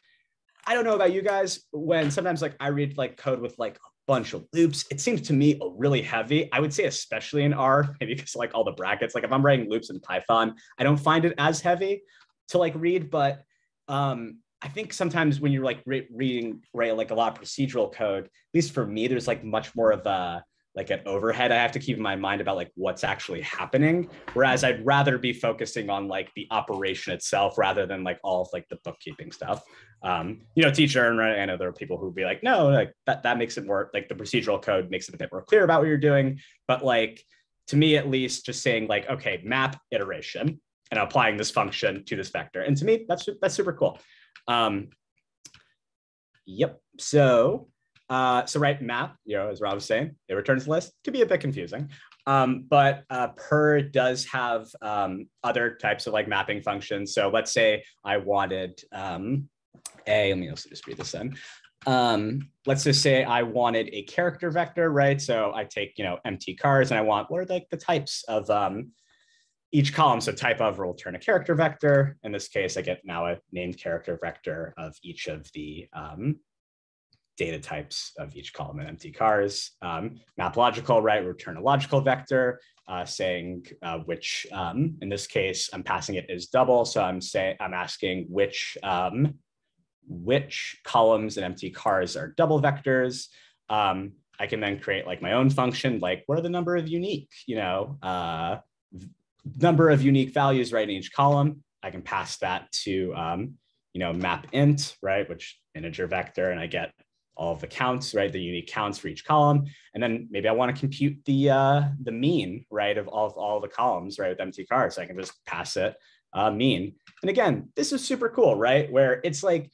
I don't know about you guys. When sometimes like I read like code with like a bunch of loops, it seems to me really heavy. I would say especially in R, maybe because like all the brackets. Like if I'm writing loops in Python, I don't find it as heavy to like read. But um, I think sometimes when you're like re- reading right like a lot of procedural code, at least for me, there's like much more of a like an overhead I have to keep in my mind about like what's actually happening. Whereas I'd rather be focusing on like the operation itself rather than like all of like the bookkeeping stuff. Um, you know, teacher and? I know there are people who'd be like, no, like that that makes it more like the procedural code makes it a bit more clear about what you're doing. But like to me at least, just saying like, okay, map iteration and applying this function to this vector. And to me, that's that's super cool. Um, yep. So uh, so right map, you know, as Rob was saying, it returns list. to be a bit confusing. Um, but uh, purrr does have um, other types of like mapping functions. So let's say I wanted um, a, let me also just read this in. Um, let's just say I wanted a character vector, right? So I take, you know, mtcars and I want, what are like the types of um, each column? So type of will turn a character vector. In this case, I get now a named character vector of each of the um, data types of each column in mtcars. Um, map logical, right, return a logical vector uh, saying uh, which, um, in this case, I'm passing it as double. So I'm saying, I'm asking which, um, which columns in mtcars are double vectors. Um, I can then create like my own function, like what are the number of unique, you know, uh, number of unique values right in each column. I can pass that to, um, you know, map int, right, which integer vector, and I get all of the counts, right? The unique counts for each column. And then maybe I want to compute the uh, the mean, right, of all of all the columns, right, with mtcar. So I can just pass it uh, mean. And again, this is super cool, right? Where it's like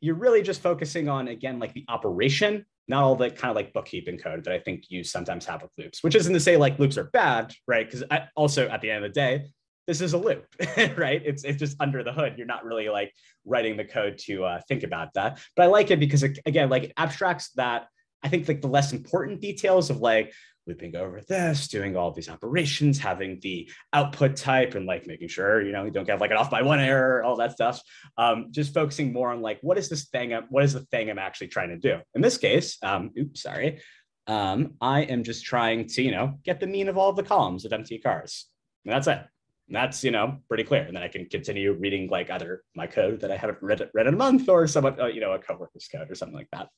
you're really just focusing on again like the operation, not all the kind of like bookkeeping code that I think you sometimes have with loops. Which isn't to say like loops are bad, right? Because also at the end of the day, this is a loop, right? It's it's just under the hood. You're not really like writing the code to uh, think about that. But I like it because it, again, like it abstracts that. I think like the less important details of like looping over this, doing all these operations, having the output type, and like making sure you know you don't get like an off by one error, all that stuff. Um, just focusing more on like what is this thing? What is the thing I'm actually trying to do? In this case, um, oops, sorry. Um, I am just trying to, you know, get the mean of all the columns of mtcars. And that's it. And that's you know pretty clear. And then I can continue reading like either my code that I haven't read read in a month or someone uh, you know a coworker's code or something like that.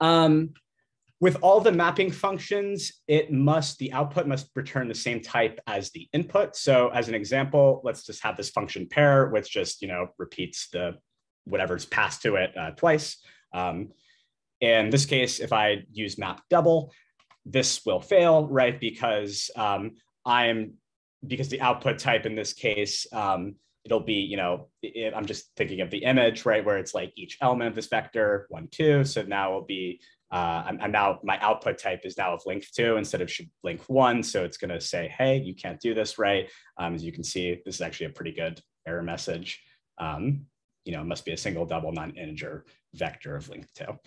Um, with all the mapping functions, it must the output must return the same type as the input. So as an example, let's just have this function pair, which just you know repeats the whatever's passed to it uh, twice. Um, in this case, if I use map double, this will fail, right? Because um, I'm because the output type in this case, um, it'll be, you know, it, I'm just thinking of the image, right, where it's like each element of this vector, one, two. So now it'll be, uh, I'm, I'm, now, my output type is now of length two instead of length one. So it's going to say, hey, you can't do this right. Um, as you can see, this is actually a pretty good error message. Um, you know, it must be a single double non-integer vector of length two.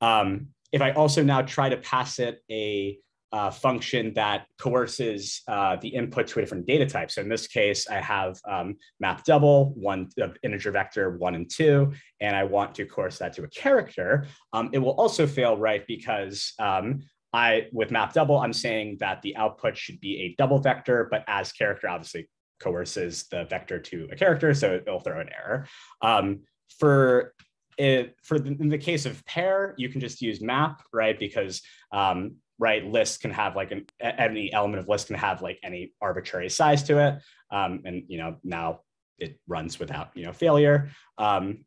Um, if I also now try to pass it a uh, function that coerces uh, the input to a different data type. So in this case, I have um, map double, one uh, integer vector one and two, and I want to coerce that to a character. Um, it will also fail, right? Because um, I, with map double, I'm saying that the output should be a double vector, but as character obviously coerces the vector to a character, so it'll throw an error. Um, for it, for the, in the case of pair, you can just use map, right? Because um, right list can have like an any element of list can have like any arbitrary size to it. Um, and you know now it runs without you know failure. Um,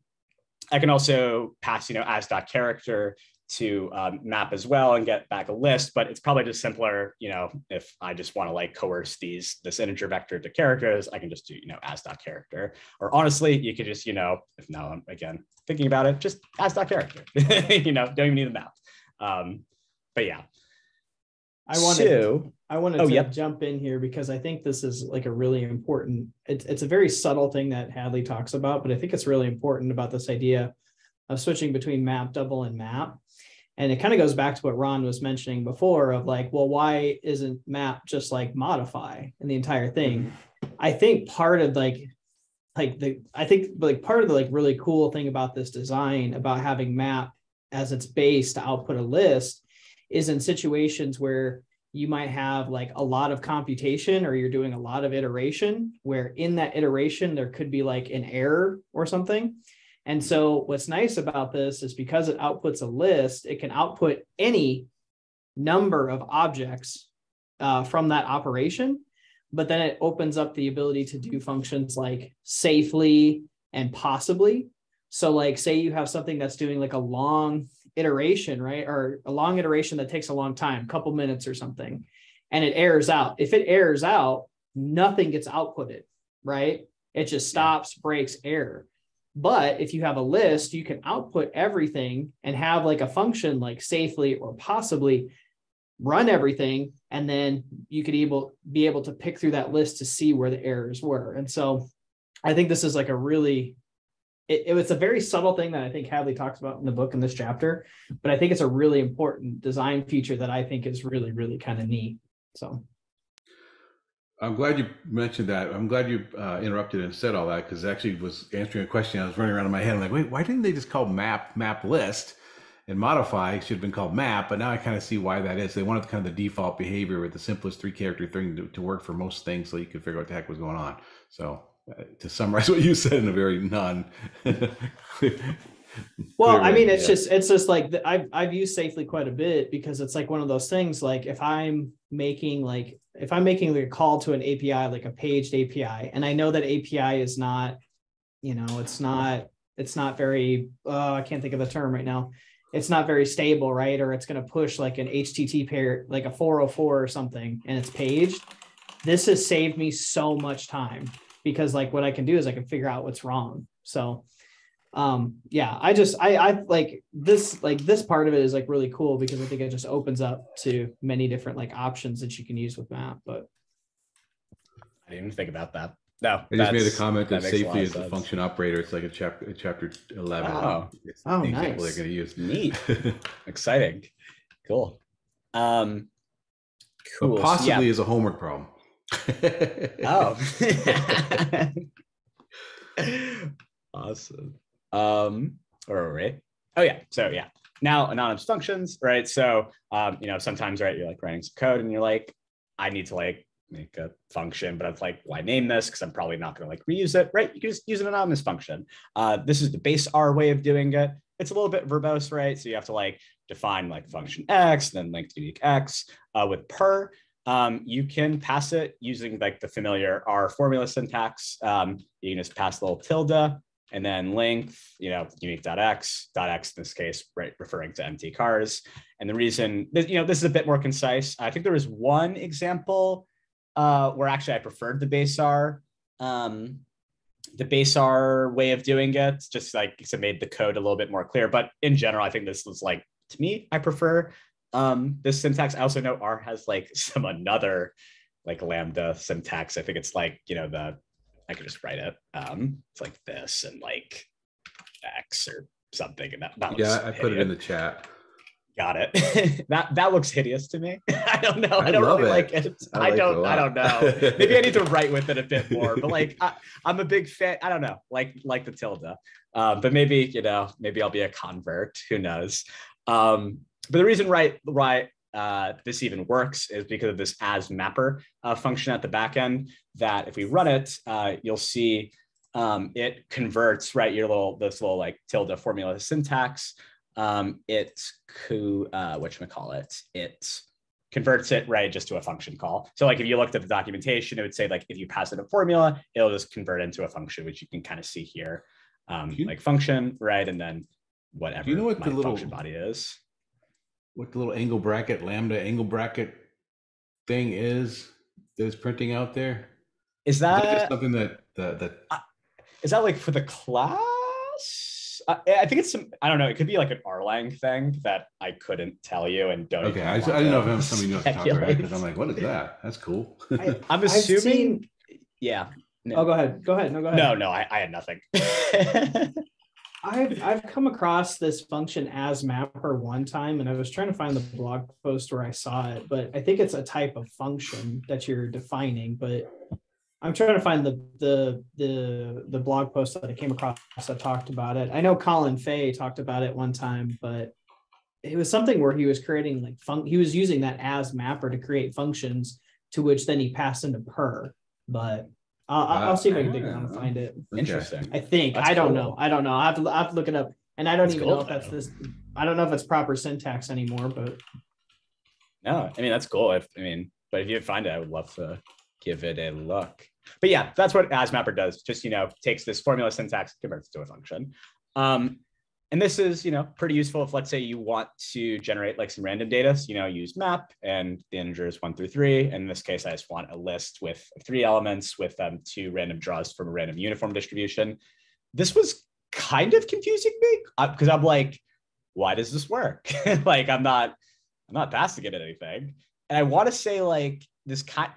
i can also pass you know as dot character to um, map as well and get back a list but it's probably just simpler you know if i just want to like coerce these this integer vector to characters i can just do you know as dot character. Or honestly you could just you know if now i'm again thinking about it just as dot character. You know don't even need the map. Um, but yeah I wanted to, I wanted oh, to yep. jump in here because I think this is like a really important. It's it's a very subtle thing that Hadley talks about, but I think it's really important about this idea of switching between map double and map. And it kind of goes back to what Ron was mentioning before of like, well, why isn't map just like modify in the entire thing? Mm-hmm. I think part of like like the I think like part of the like really cool thing about this design about having map as its base to output a list is in situations where you might have like a lot of computation or you're doing a lot of iteration where in that iteration there could be like an error or something and so what's nice about this is because it outputs a list, it can output any number of objects uh, from that operation, but then it opens up the ability to do functions like safely and possibly. So like say you have something that's doing like a long iteration, right? Or a long iteration that takes a long time, a couple minutes or something, and it errors out. If it errors out, nothing gets outputted, right? It just stops, breaks, error. But if you have a list, you can output everything and have like a function like safely or possibly run everything. And then you could able be able to pick through that list to see where the errors were. And so I think this is like a really it, it, was a very subtle thing that I think Hadley talks about in the book in this chapter, but I think it's a really important design feature that I think is really, really kind of neat. So I'm glad you mentioned that. I'm glad you uh, interrupted and said all that because actually was answering a question I was running around in my head. I'm like, wait, why didn't they just call map map list and modify should have been called map? But now I kind of see why that is. They wanted kind of the default behavior with the simplest three character thing to, to work for most things, so you could figure out what the heck was going on. So to summarize what you said in a very non well i mean it's yeah. just it's just like i've i've used safely quite a bit because it's like one of those things like if i'm making like if i'm making like a call to an api like a paged api and i know that api is not you know it's not it's not very uh, i can't think of the term right now. It's not very stable right? Or it's going to push like an http pair like a 404 or something and it's paged. This has saved me so much time because like what i can do is i can figure out what's wrong. So um yeah i just i i like this like this part of it is like really cool because i think it just opens up to many different like options that you can use with map but i didn't even think about that. No i just made a comment that, that safely is a function operator. It's like a chapter chapter 11 oh, it's oh the nice. they're going to use. Neat. Exciting. Cool. Um cool. But possibly yeah. is a homework problem oh awesome um, or right? Oh yeah. So yeah. Now anonymous functions, right? So um, you know, sometimes right, you're like writing some code and you're like, I need to like make a function, but it's like, why name this? Because I'm probably not going to like reuse it, right? You can just use an anonymous function. Uh, this is the base R way of doing it. It's a little bit verbose, right? So you have to like define like function X, then link to unique X uh, with purrr. Um, you can pass it using like the familiar R formula syntax. Um, you can just pass a little tilde and then length, you know, unique dot .x in this case, right, referring to mtcars. And the reason, you know, this is a bit more concise. I think there was one example uh, where actually I preferred the base R, um, the base R way of doing it, just like it made the code a little bit more clear. But in general, I think this was like, to me, I prefer um, this syntax. I also know R has like some another like lambda syntax. I think it's like, you know, the I could just write it. Um, it's like this and like X or something. And that, that yeah, I put it in the chat. Got it. that that looks hideous to me. I don't know. I, I don't really it. like it. I, like I don't. It I don't know. Maybe I need to write with it a bit more. But like, I, am a big fan. I don't know. Like like the tilde. Um, but maybe you know, maybe I'll be a convert. Who knows? Um, but the reason right right uh, this even works is because of this as mapper uh, function at the back end that if we run it, uh, you'll see um, it converts, right, your little, this little like tilde formula syntax. Um, it, uh, whatchamacallit, it it converts it, right, just to a function call. So like if you looked at the documentation, it would say like if you pass it a formula, it'll just convert into a function, which you can kind of see here, um, you, like function, right, and then whatever you know what the little function body is what the little angle bracket, lambda angle bracket thing is that is printing out there? Is that, something that that that uh, is that like for the class? I, I, think it's some. I don't know. It could be like an Erlang thing that I couldn't tell you and don't. Okay, I, I didn't know if somebody knows to talk about because I'm like, what is that? That's cool. I, am assuming. Seen... Yeah. No. Oh, go ahead. Go ahead. No, go ahead. No, no, I, I had nothing. I've I've come across this function as mapper one time, and I was trying to find the blog post where I saw it, but I think it's a type of function that you're defining. But I'm trying to find the the the the blog post that I came across that talked about it. I know Colin Fay talked about it one time, but it was something where he was creating like fun. He was using that as mapper to create functions, to which then he passed into purrr. But I'll, I'll I'll see if I can dig around and find it. Interesting. I think That's I don't cool. know. I don't know. I have to I have to look it up, and I don't That's even cool know if that's though. this. I don't know if it's proper syntax anymore, but No, I mean that's cool. If I mean, but if you find it, I would love to give it a look. But yeah, that's what AsMapper does. Just you know, takes this formula syntax, converts it to a function. Um, and this is you know pretty useful if let's say you want to generate like some random data. So, you know, use map and the integers one through three. And in this case, I just want a list with three elements with um, two random draws from a random uniform distribution. This was kind of confusing me because I'm like, why does this work? like I'm not I'm not passing it anything. And I want to say like this kind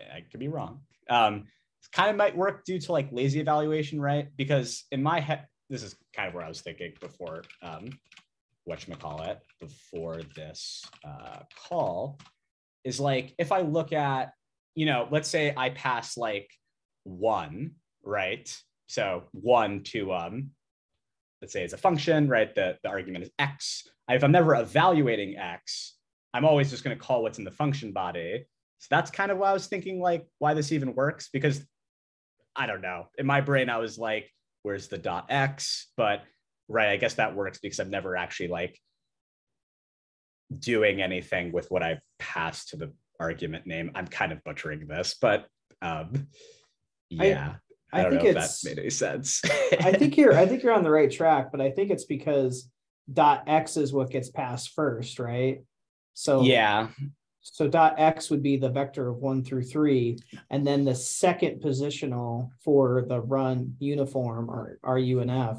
I could be wrong. Um kind of might work due to like lazy evaluation, right? Because in my head, this is kind of where I was thinking before um it, before this uh call, is like if I look at, you know, let's say I pass like one, right? So one to um let's say it's a function, right? The, the argument is x. If I'm never evaluating x, I'm always just going to call what's in the function body. So that's kind of why I was thinking, like, why this even works. Because I don't know. In my brain, I was like, where's the dot x? But right, I guess that works because I've never actually like doing anything with what I pass to the argument name. I'm kind of butchering this, but um, yeah. I, I, don't think know if it's. that made any sense. I think you're. I think you're on the right track, but I think it's because dot x is what gets passed first, right? So yeah, So dot x would be the vector of one through three, and then the second positional for the run uniform or RU and F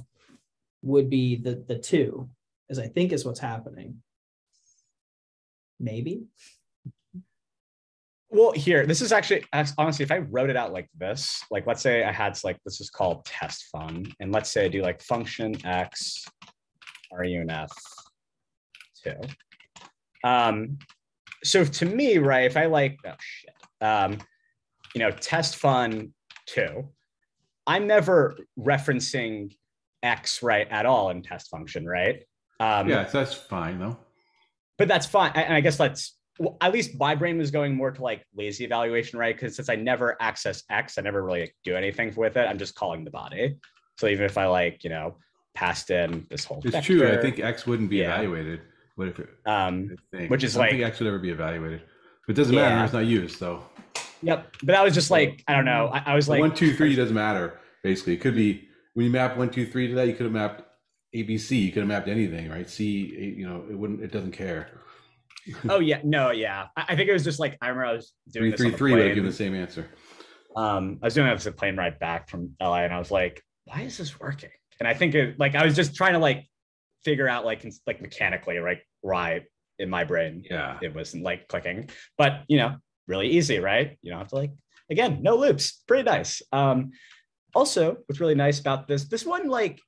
would be the the two, as I think is what's happening. Maybe. Well, here, this is actually honestly, if I wrote it out like this, like let's say I had like this is called test fun, and let's say I do like function x runf two. Um, so to me, right, if I like oh shit, um, you know, test fun two, I'm never referencing x right at all in test function, right? Um, yeah, that's fine though. but that's fine. And I guess that's well, at least my brain was going more to like lazy evaluation, right? Because since I never access X, I never really do anything with it. I'm just calling the body. So even if I like, you know, passed in this whole It's vector, true. I think X wouldn't be Yeah. evaluated. What if it? um which is like- X would ever be evaluated. But it doesn't matter. Yeah. It's not used. So yep. But that was just like, I don't know. I, I was like one, two, three doesn't matter. Basically, it could be when you map one, two, three to that. You could have mapped ABC. You could have mapped anything, right? C. You know, it wouldn't. It doesn't care. oh yeah, no, yeah. I, I think it was just like I remember I was doing Three, this three, three would have given the same answer. um, I was doing this a plane ride back from LA, and I was like, why is this working? And I think it like I was just trying to like figure out like like mechanically, right, why in my brain Yeah. it wasn't like clicking. But you know, really easy, right? You don't have to like again, no loops, pretty nice. Um, also, what's really nice about this, this one like.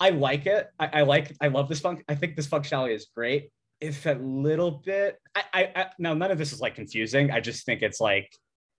I like it. I, I like. I love this function. I think this functionality is great. If a little bit, I, I, I now none of this is like confusing. I just think it's like,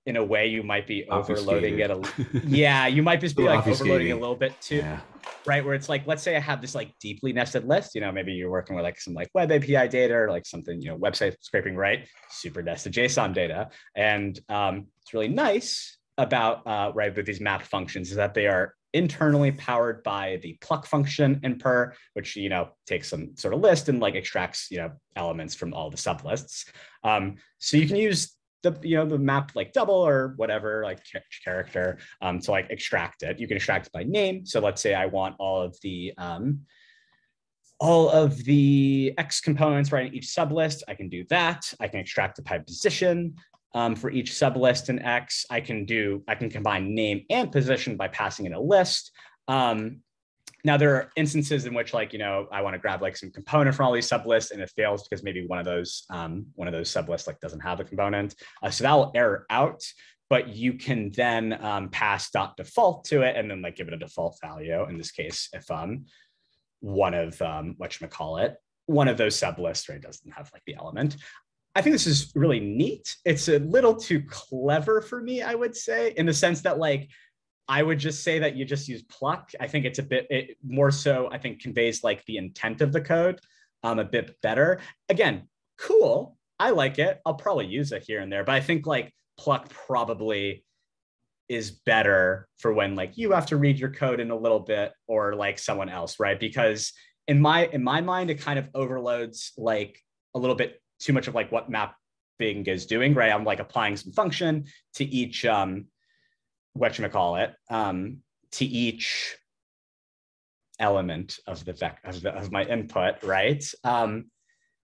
in a way, you might be overloading it. A, yeah, you might just be like overloading a little bit too, yeah. Right? Where it's like, let's say I have this like deeply nested list. You know, maybe you're working with like some like web API data or like something, you know, website scraping, right? Super nested JSON data, and um, it's really nice about uh, right with these map functions is that they are internally powered by the pluck function in purrr which you know takes some sort of list and like extracts you know elements from all the sublists um, so you can use the you know the map like double or whatever like cha- character um, to like extract it you can extract it by name so let's say i want all of the um, all of the X components right in each sublist. I can do that. I can extract it by position um, for each sublist in X. I can do, I can combine name and position by passing in a list. Um, now there are instances in which like, you know, I want to grab like some component from all these sublists and it fails because maybe one of those, um, one of those sublists like doesn't have a component. Uh, so that will error out. but you can then um, pass dot default to it and then like give it a default value. In this case, if um, one of um, what you call it, one of those sublists right doesn't have like the element. I think this is really neat. It's a little too clever for me, I would say, in the sense that like I would just say that you just use pluck. I think it's a bit it, more so. I think conveys like the intent of the code um, a bit better. Again, cool. I like it. I'll probably use it here and there, but I think like pluck probably is better for when like you have to read your code in a little bit or like someone else, right? Because in my in my mind, it kind of overloads like a little bit too much of like what mapping is doing, right? I'm like applying some function to each um what you call it um, to each element of the vec- of, the, of my input, right? Um,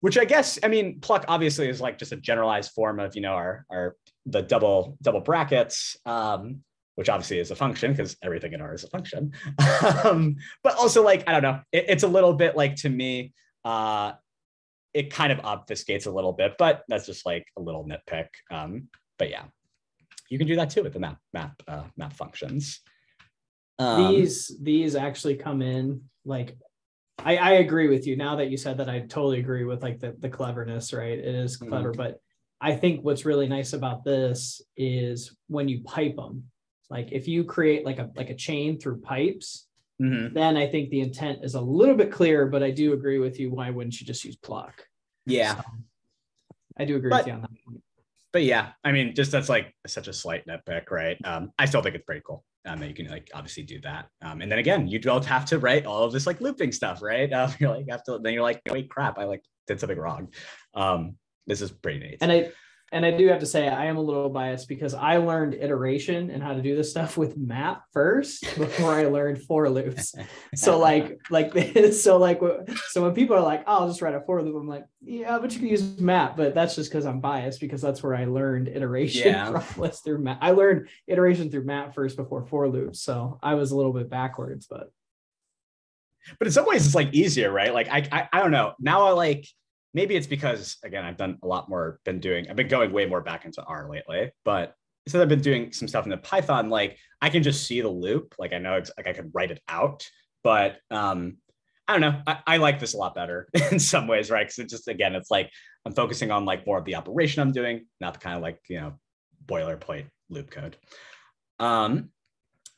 which I guess I mean pluck obviously is like just a generalized form of you know our our the double double brackets, um, which obviously is a function because everything in R is a function. um, but also like I don't know, it, it's a little bit like to me. Uh, it kind of obfuscates a little bit, but that's just like a little nitpick. Um, but yeah, you can do that too with the map map uh, map functions. Um, these these actually come in like I, I agree with you. Now that you said that, I totally agree with like the, the cleverness, right? It is mm-hmm. clever, mm-hmm. but I think what's really nice about this is when you pipe them. Like if you create like a like a chain through pipes, mm-hmm. then I think the intent is a little bit clearer. But I do agree with you. Why wouldn't you just use pluck? Yeah, so, I do agree but, with you on that point but yeah, I mean, just that's like such a slight nitpick, right? Um, I still think it's pretty cool um, that you can like obviously do that. Um, and then again, you don't have to write all of this like looping stuff, right? Uh, you're like, have to, then you're like, wait, crap, I like did something wrong. Um, this is pretty neat. And I, and I do have to say I am a little biased because I learned iteration and how to do this stuff with map first before I learned for loops. so like like this, so like so when people are like, oh, I'll just write a for loop, I'm like, yeah, but you can use map, but that's just because I'm biased because that's where I learned iteration yeah. from through map. I learned iteration through map first before for loops, so I was a little bit backwards, but but in some ways it's like easier, right? Like I I, I don't know now I like maybe it's because again i've done a lot more been doing i've been going way more back into r lately but since i've been doing some stuff in the python like i can just see the loop like i know it's like i could write it out but um i don't know i, I like this a lot better in some ways right? Because it just again it's like i'm focusing on like more of the operation i'm doing not the kind of like you know boilerplate loop code. Um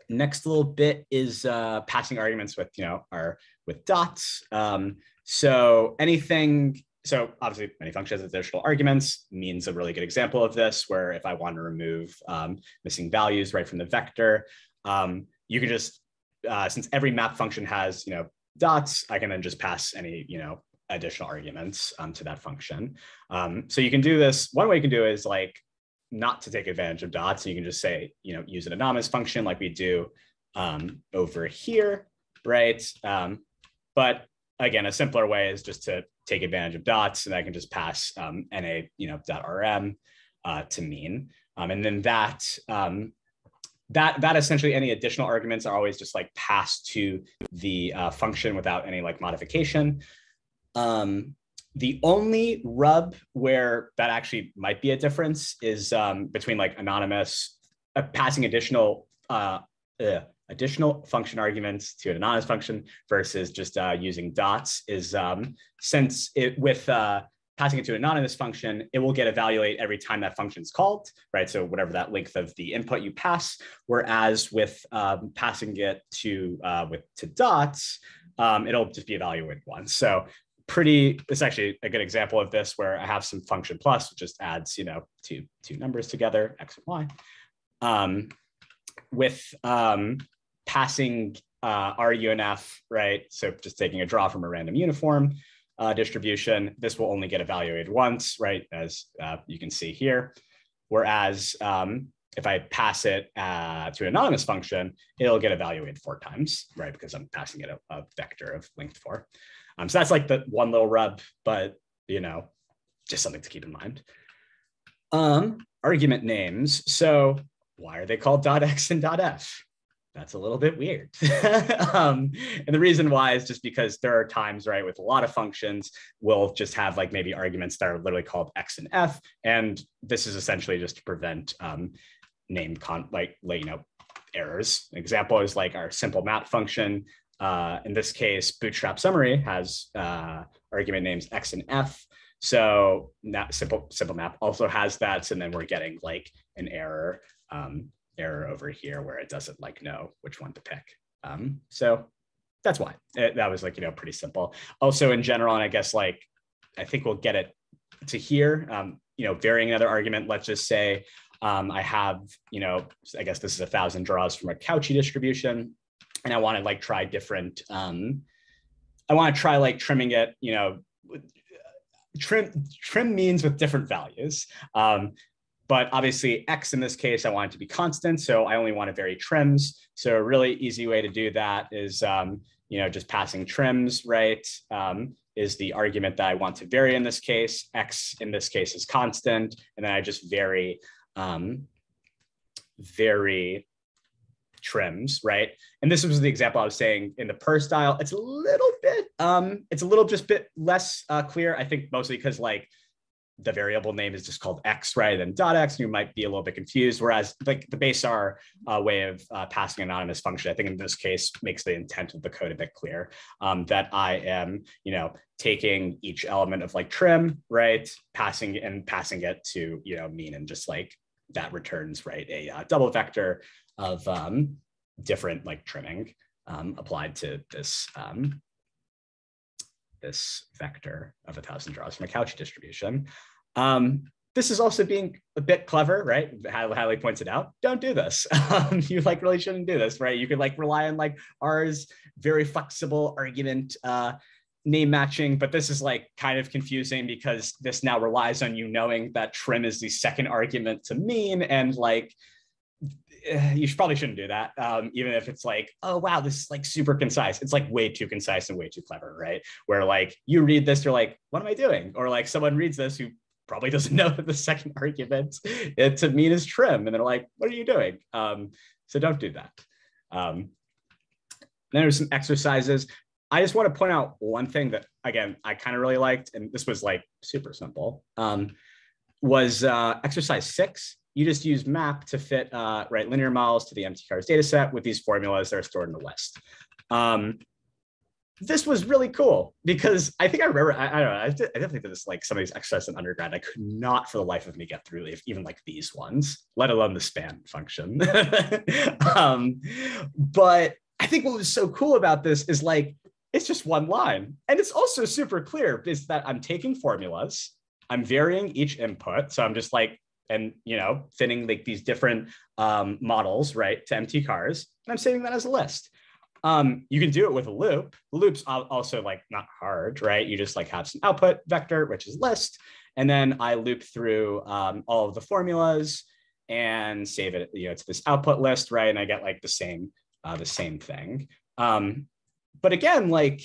next little bit is uh passing arguments with you know our with dots. Um so anything so obviously many functions has additional arguments means a really good example of this where if I want to remove um, missing values right from the vector, um, you can just, uh, since every map function has, you know, dots, I can then just pass any, you know, additional arguments um, to that function. Um, so you can do this, one way you can do is like not to take advantage of dots. So you can just say, you know, use an anonymous function like we do um, over here, right? Um, but again, a simpler way is just to take advantage of dots and I can just pass um, NA, you know, dot RM uh, to mean. Um, and then that, um, that, that essentially any additional arguments are always just like passed to the uh, function without any like modification. Um, the only rub where that actually might be a difference is um, between like anonymous, uh, passing additional uh, additional function arguments to an anonymous function versus just uh, using dots is um, since it with uh, passing it to an anonymous function, it will get evaluate every time that function is called, right? So whatever that length of the input you pass, whereas with um, passing it to uh, with to dots, um, it'll just be evaluated once. So pretty, it's actually a good example of this where I have some function plus, which just adds, you know, two, two numbers together, X and Y. Um, with um, passing uh, RUNF, right? So just taking a draw from a random uniform uh, distribution, this will only get evaluated once, right? As uh, you can see here. Whereas um, if I pass it uh, to an anonymous function, it'll get evaluated four times, right? Because I'm passing it a, a vector of length four. Um, so that's like the one little rub, but you know, just something to keep in mind. Um, argument names. So why are they called dot .x and dot .f? That's a little bit weird. um, and the reason why is just because there are times, right, with a lot of functions, we'll just have like maybe arguments that are literally called X and F. And this is essentially just to prevent um, name con like, you know errors. example is like our simple map function. Uh, in this case, bootstrap summary has uh, argument names x and f. So that simple simple map also has that, and then we're getting like an error um, error over here where it doesn't like know which one to pick. Um, so that's why it, that was like you know pretty simple. Also in general, and I guess like I think we'll get it to here. Um, you know, varying another argument. Let's just say um, I have you know I guess this is a thousand draws from a Cauchy distribution, and I want to like try different. Um, I want to try like trimming it. You know, trim trim means with different values. Um, but obviously X in this case, I want it to be constant. So I only want to vary trims. So a really easy way to do that is, um, you know, just passing trims, right? Um, is the argument that I want to vary in this case. X in this case is constant. And then I just vary, um, vary trims, right? And this was the example I was saying in the purrr style. It's a little bit, um, it's a little just bit less uh, clear. I think mostly because like the variable name is just called x rather than dot x, you might be a little bit confused. Whereas like the base R uh, way of uh, passing anonymous function, I think in this case makes the intent of the code a bit clear. Um, that I am, you know, taking each element of like trim, right, passing and passing it to you know mean, and just like that returns right a uh, double vector of um, different like trimming um, applied to this um, this vector of a thousand draws from a Cauchy distribution. Um, this is also being a bit clever, right? Hadley pointed out, don't do this. Um, you like really shouldn't do this, right? You could like rely on like R's very flexible argument uh, name matching, but this is like kind of confusing because this now relies on you knowing that trim is the second argument to mean and like you probably shouldn't do that. Um, even if it's like, oh wow, this is like super concise. It's like way too concise and way too clever, right? Where like you read this, you're like, what am I doing? Or like someone reads this who probably doesn't know that the second argument it, to mean is trim, and they're like, what are you doing? Um, so don't do that. Um, then there's some exercises. I just want to point out one thing that again I kind of really liked, and this was like super simple. Um, was uh, exercise six you just use map to fit uh, right linear models to the mtcars data set with these formulas that are stored in the list. Um, this was really cool because I think I remember, I, I don't know, I, did, I definitely did this like some of these exercises in undergrad. I could not for the life of me get through even like these ones, let alone the span function. um, but I think what was so cool about this is like, it's just one line. And it's also super clear is that I'm taking formulas, I'm varying each input. So I'm just like and you know fitting like these different um, models right to empty mtcars and i'm saving that as a list. Um, you can do it with a loop. Loop's also like not hard right? You just like have some output vector which is list and then i loop through um, all of the formulas and save it you know to this output list right? And i get like the same uh, the same thing. Um, but again like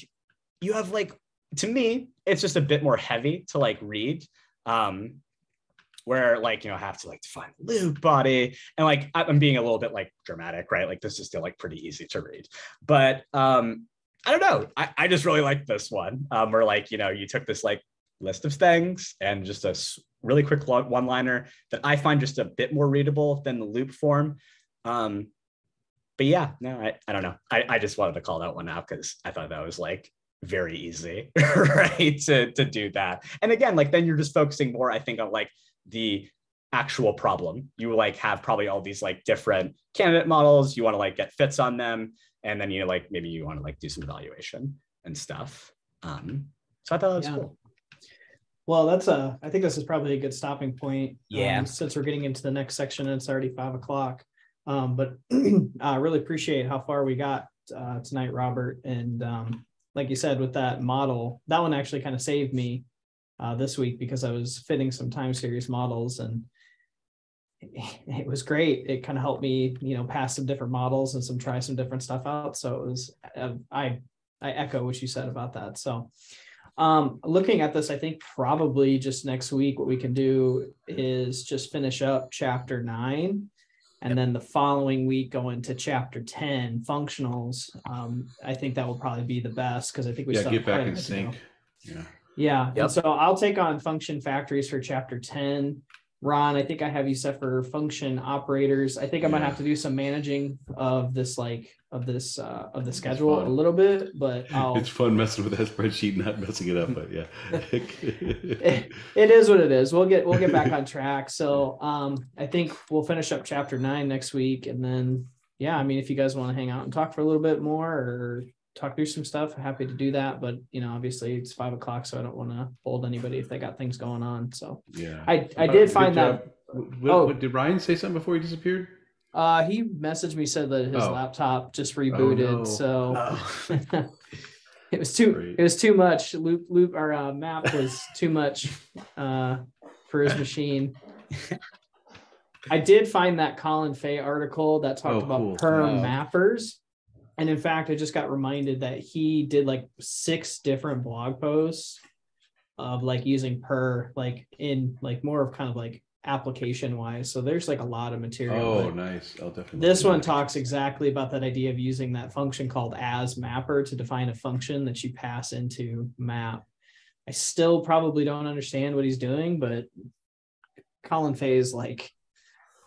you have like to me it's just a bit more heavy to like read. Um, where like you know I have to like define loop body and like I'm being a little bit like dramatic, right? Like this is still like pretty easy to read, but um, I don't know. I, I just really like this one um, where like you know you took this like list of things and just a really quick one liner that I find just a bit more readable than the loop form. Um, but yeah, no, I, I don't know. I, I just wanted to call that one out because I thought that was like very easy, right? To, to do that. And again, like then you're just focusing more, I think, on like the actual problem. You like have probably all these like different candidate models. You want to like get fits on them, and then you like maybe you want to like do some evaluation and stuff. Um, so I thought that was yeah. cool. Well, that's a. I think this is probably a good stopping point. Yeah. Um, since we're getting into the next section, and it's already five o'clock. Um, but I really appreciate how far we got uh, tonight, Robert. And um, like you said, with that model, that one actually kind of saved me uh, this week because I was fitting some time series models and it was great. It kind of helped me, you know, pass some different models and some try some different stuff out. So it was, uh, I, I echo what you said about that. So um, looking at this, I think probably just next week, what we can do is just finish up chapter nine. And then the following week, go into chapter 10 functionals. Um, I think that will probably be the best because I think we yeah, get back in sync. Yeah. Yeah. Yep. So I'll take on function factories for chapter 10 Ron, I think I have you set for function operators. I think I might have to do some managing of this, like, of this, uh, of the schedule a little bit, but I'll. It's fun messing with that spreadsheet, not messing it up, but yeah. it is what it is. We'll get we'll get back on track. So um I think we'll finish up chapter nine next week and then yeah, I mean if you guys want to hang out and talk for a little bit more or talk through some stuff, happy to do that. But you know, obviously it's five o'clock, so I don't want to hold anybody if they got things going on. So yeah. I I did good find that. What, Oh. what- did Ryan say something before he disappeared? uh he messaged me said that his Oh. laptop just rebooted. no. So Oh. it was too Great. it was too much. Loop loop or uh, map was too much uh, for his machine. I did find that Colin Fay article that talked Oh, about cool. perm Oh. mappers. And in fact, I just got reminded that he did like six different blog posts of like using purrr like in like more of kind of like application wise. So there's like a lot of material. Oh, nice. I'll definitely. this one that. talks exactly about that idea of using that function called as mapper to define a function that you pass into map. I still probably don't understand what he's doing, but Colin Fay is like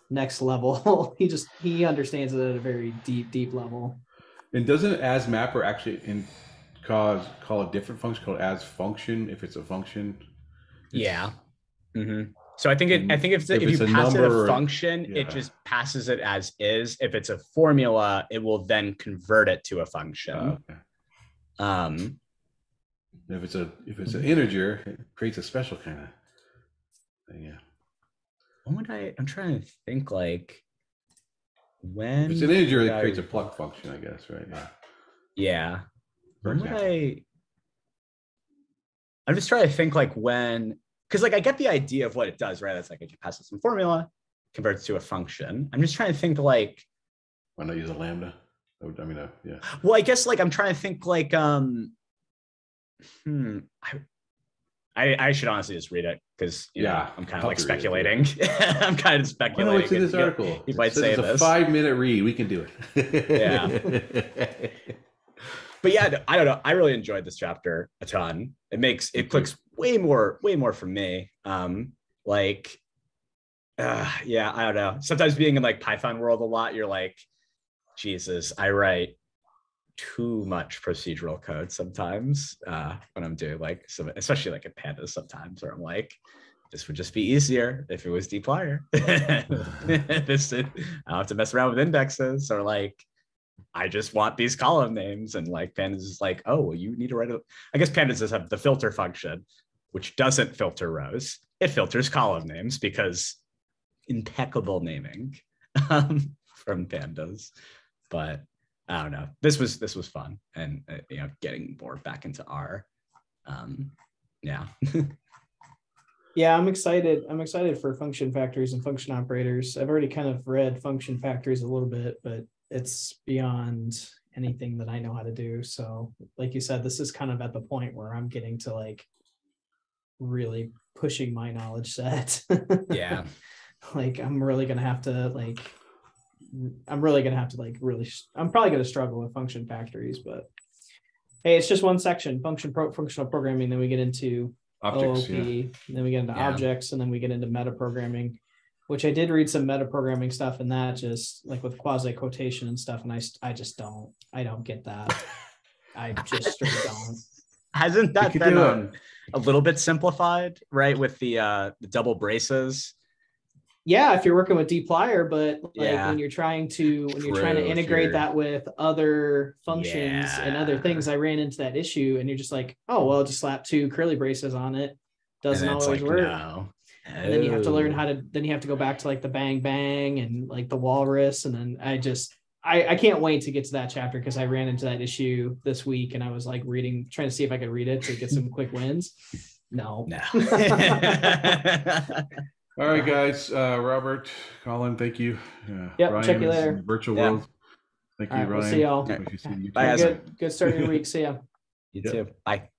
next level. he just he understands it at a very deep, deep level. And doesn't as mapper actually in cause call a different function called as function if it's a function? Yeah. hmm So I think it. I think if, If if, it's you a pass it number a or- function, yeah. it just passes it as is. If it's a formula, it will then convert it to a function. Oh, okay. Um, If it's a if it's an integer, it creates a special kind of thing. Yeah. what would I? I'm trying to think. Like when it's an integer, I- creates a pluck function, I guess, right? Yeah. Yeah. For When would. I? I'm just trying to think like when, because like I get the idea of what it does, right? It's like if you pass it some formula, converts to a function. I'm just trying to think like, Why not use a lambda? I mean, uh, yeah. well, I guess like I'm trying to think like, um, hmm, I, I, I should honestly just read it because you know, Yeah, I'm kind of like it, speculating. I'm kind of speculating. no, it's in and this you- article. You might says say it's a five minute read. We can do it. Yeah. but yeah, I don't know. I really enjoyed this chapter a ton. It makes it clicks way more, way more for me. Um, like, uh, yeah, I don't know. Sometimes being in like Python world a lot, you're like, Jesus, I write too much procedural code sometimes uh, when I'm doing like some, especially like in pandas sometimes, where I'm like, this would just be easier if it was dplyr. this I don't have to mess around with indexes or like I just want these column names. And like pandas is like, oh, well, you need to write a I guess pandas does have the filter function, which doesn't filter rows. It filters column names because impeccable naming um, from pandas. But I don't know. This was this was fun, and uh, you know, getting more back into R. Um, yeah, Yeah, I'm excited. I'm excited for function factories and function operators. I've already kind of read function factories a little bit, but it's beyond anything that I know how to do. So, like you said, this is kind of at the point where I'm getting to like really pushing my knowledge set. yeah, like I'm really gonna have to like I'm really gonna have to like really I'm probably gonna struggle with function factories, but hey, it's just one section, function pro functional programming, then we get into Objects, OOP, yeah. and then we get into Yeah. objects, and then we get into meta programming, which I did read some meta programming stuff and that, just like with quasi quotation and stuff, and I st- I just don't I don't get that. I just straight don't. hasn't that been do it. um, a little bit simplified, right? With the uh, the double braces. Yeah, if you're working with dplyr, but like Yeah. when you're trying to when you're trying to integrate that with other functions and other things, I ran into that issue, and you're just like, oh well, just slap two curly braces on it. Doesn't always like, work. No. and then you have to learn how to then you have to go back to like the bang bang and like the walrus and then i just i i can't wait to get to that chapter because i ran into that issue this week and i was like reading trying to see if i could read it to get some quick wins no No. All right, guys. Uh, Robert, Colin, thank you. Uh, Yep, check you later. Virtual Yeah. world. Thank All you, right, we'll Ryan. see y'all. We should see you Bye, too. guys. good good start of your week see ya you Yep. too. Bye.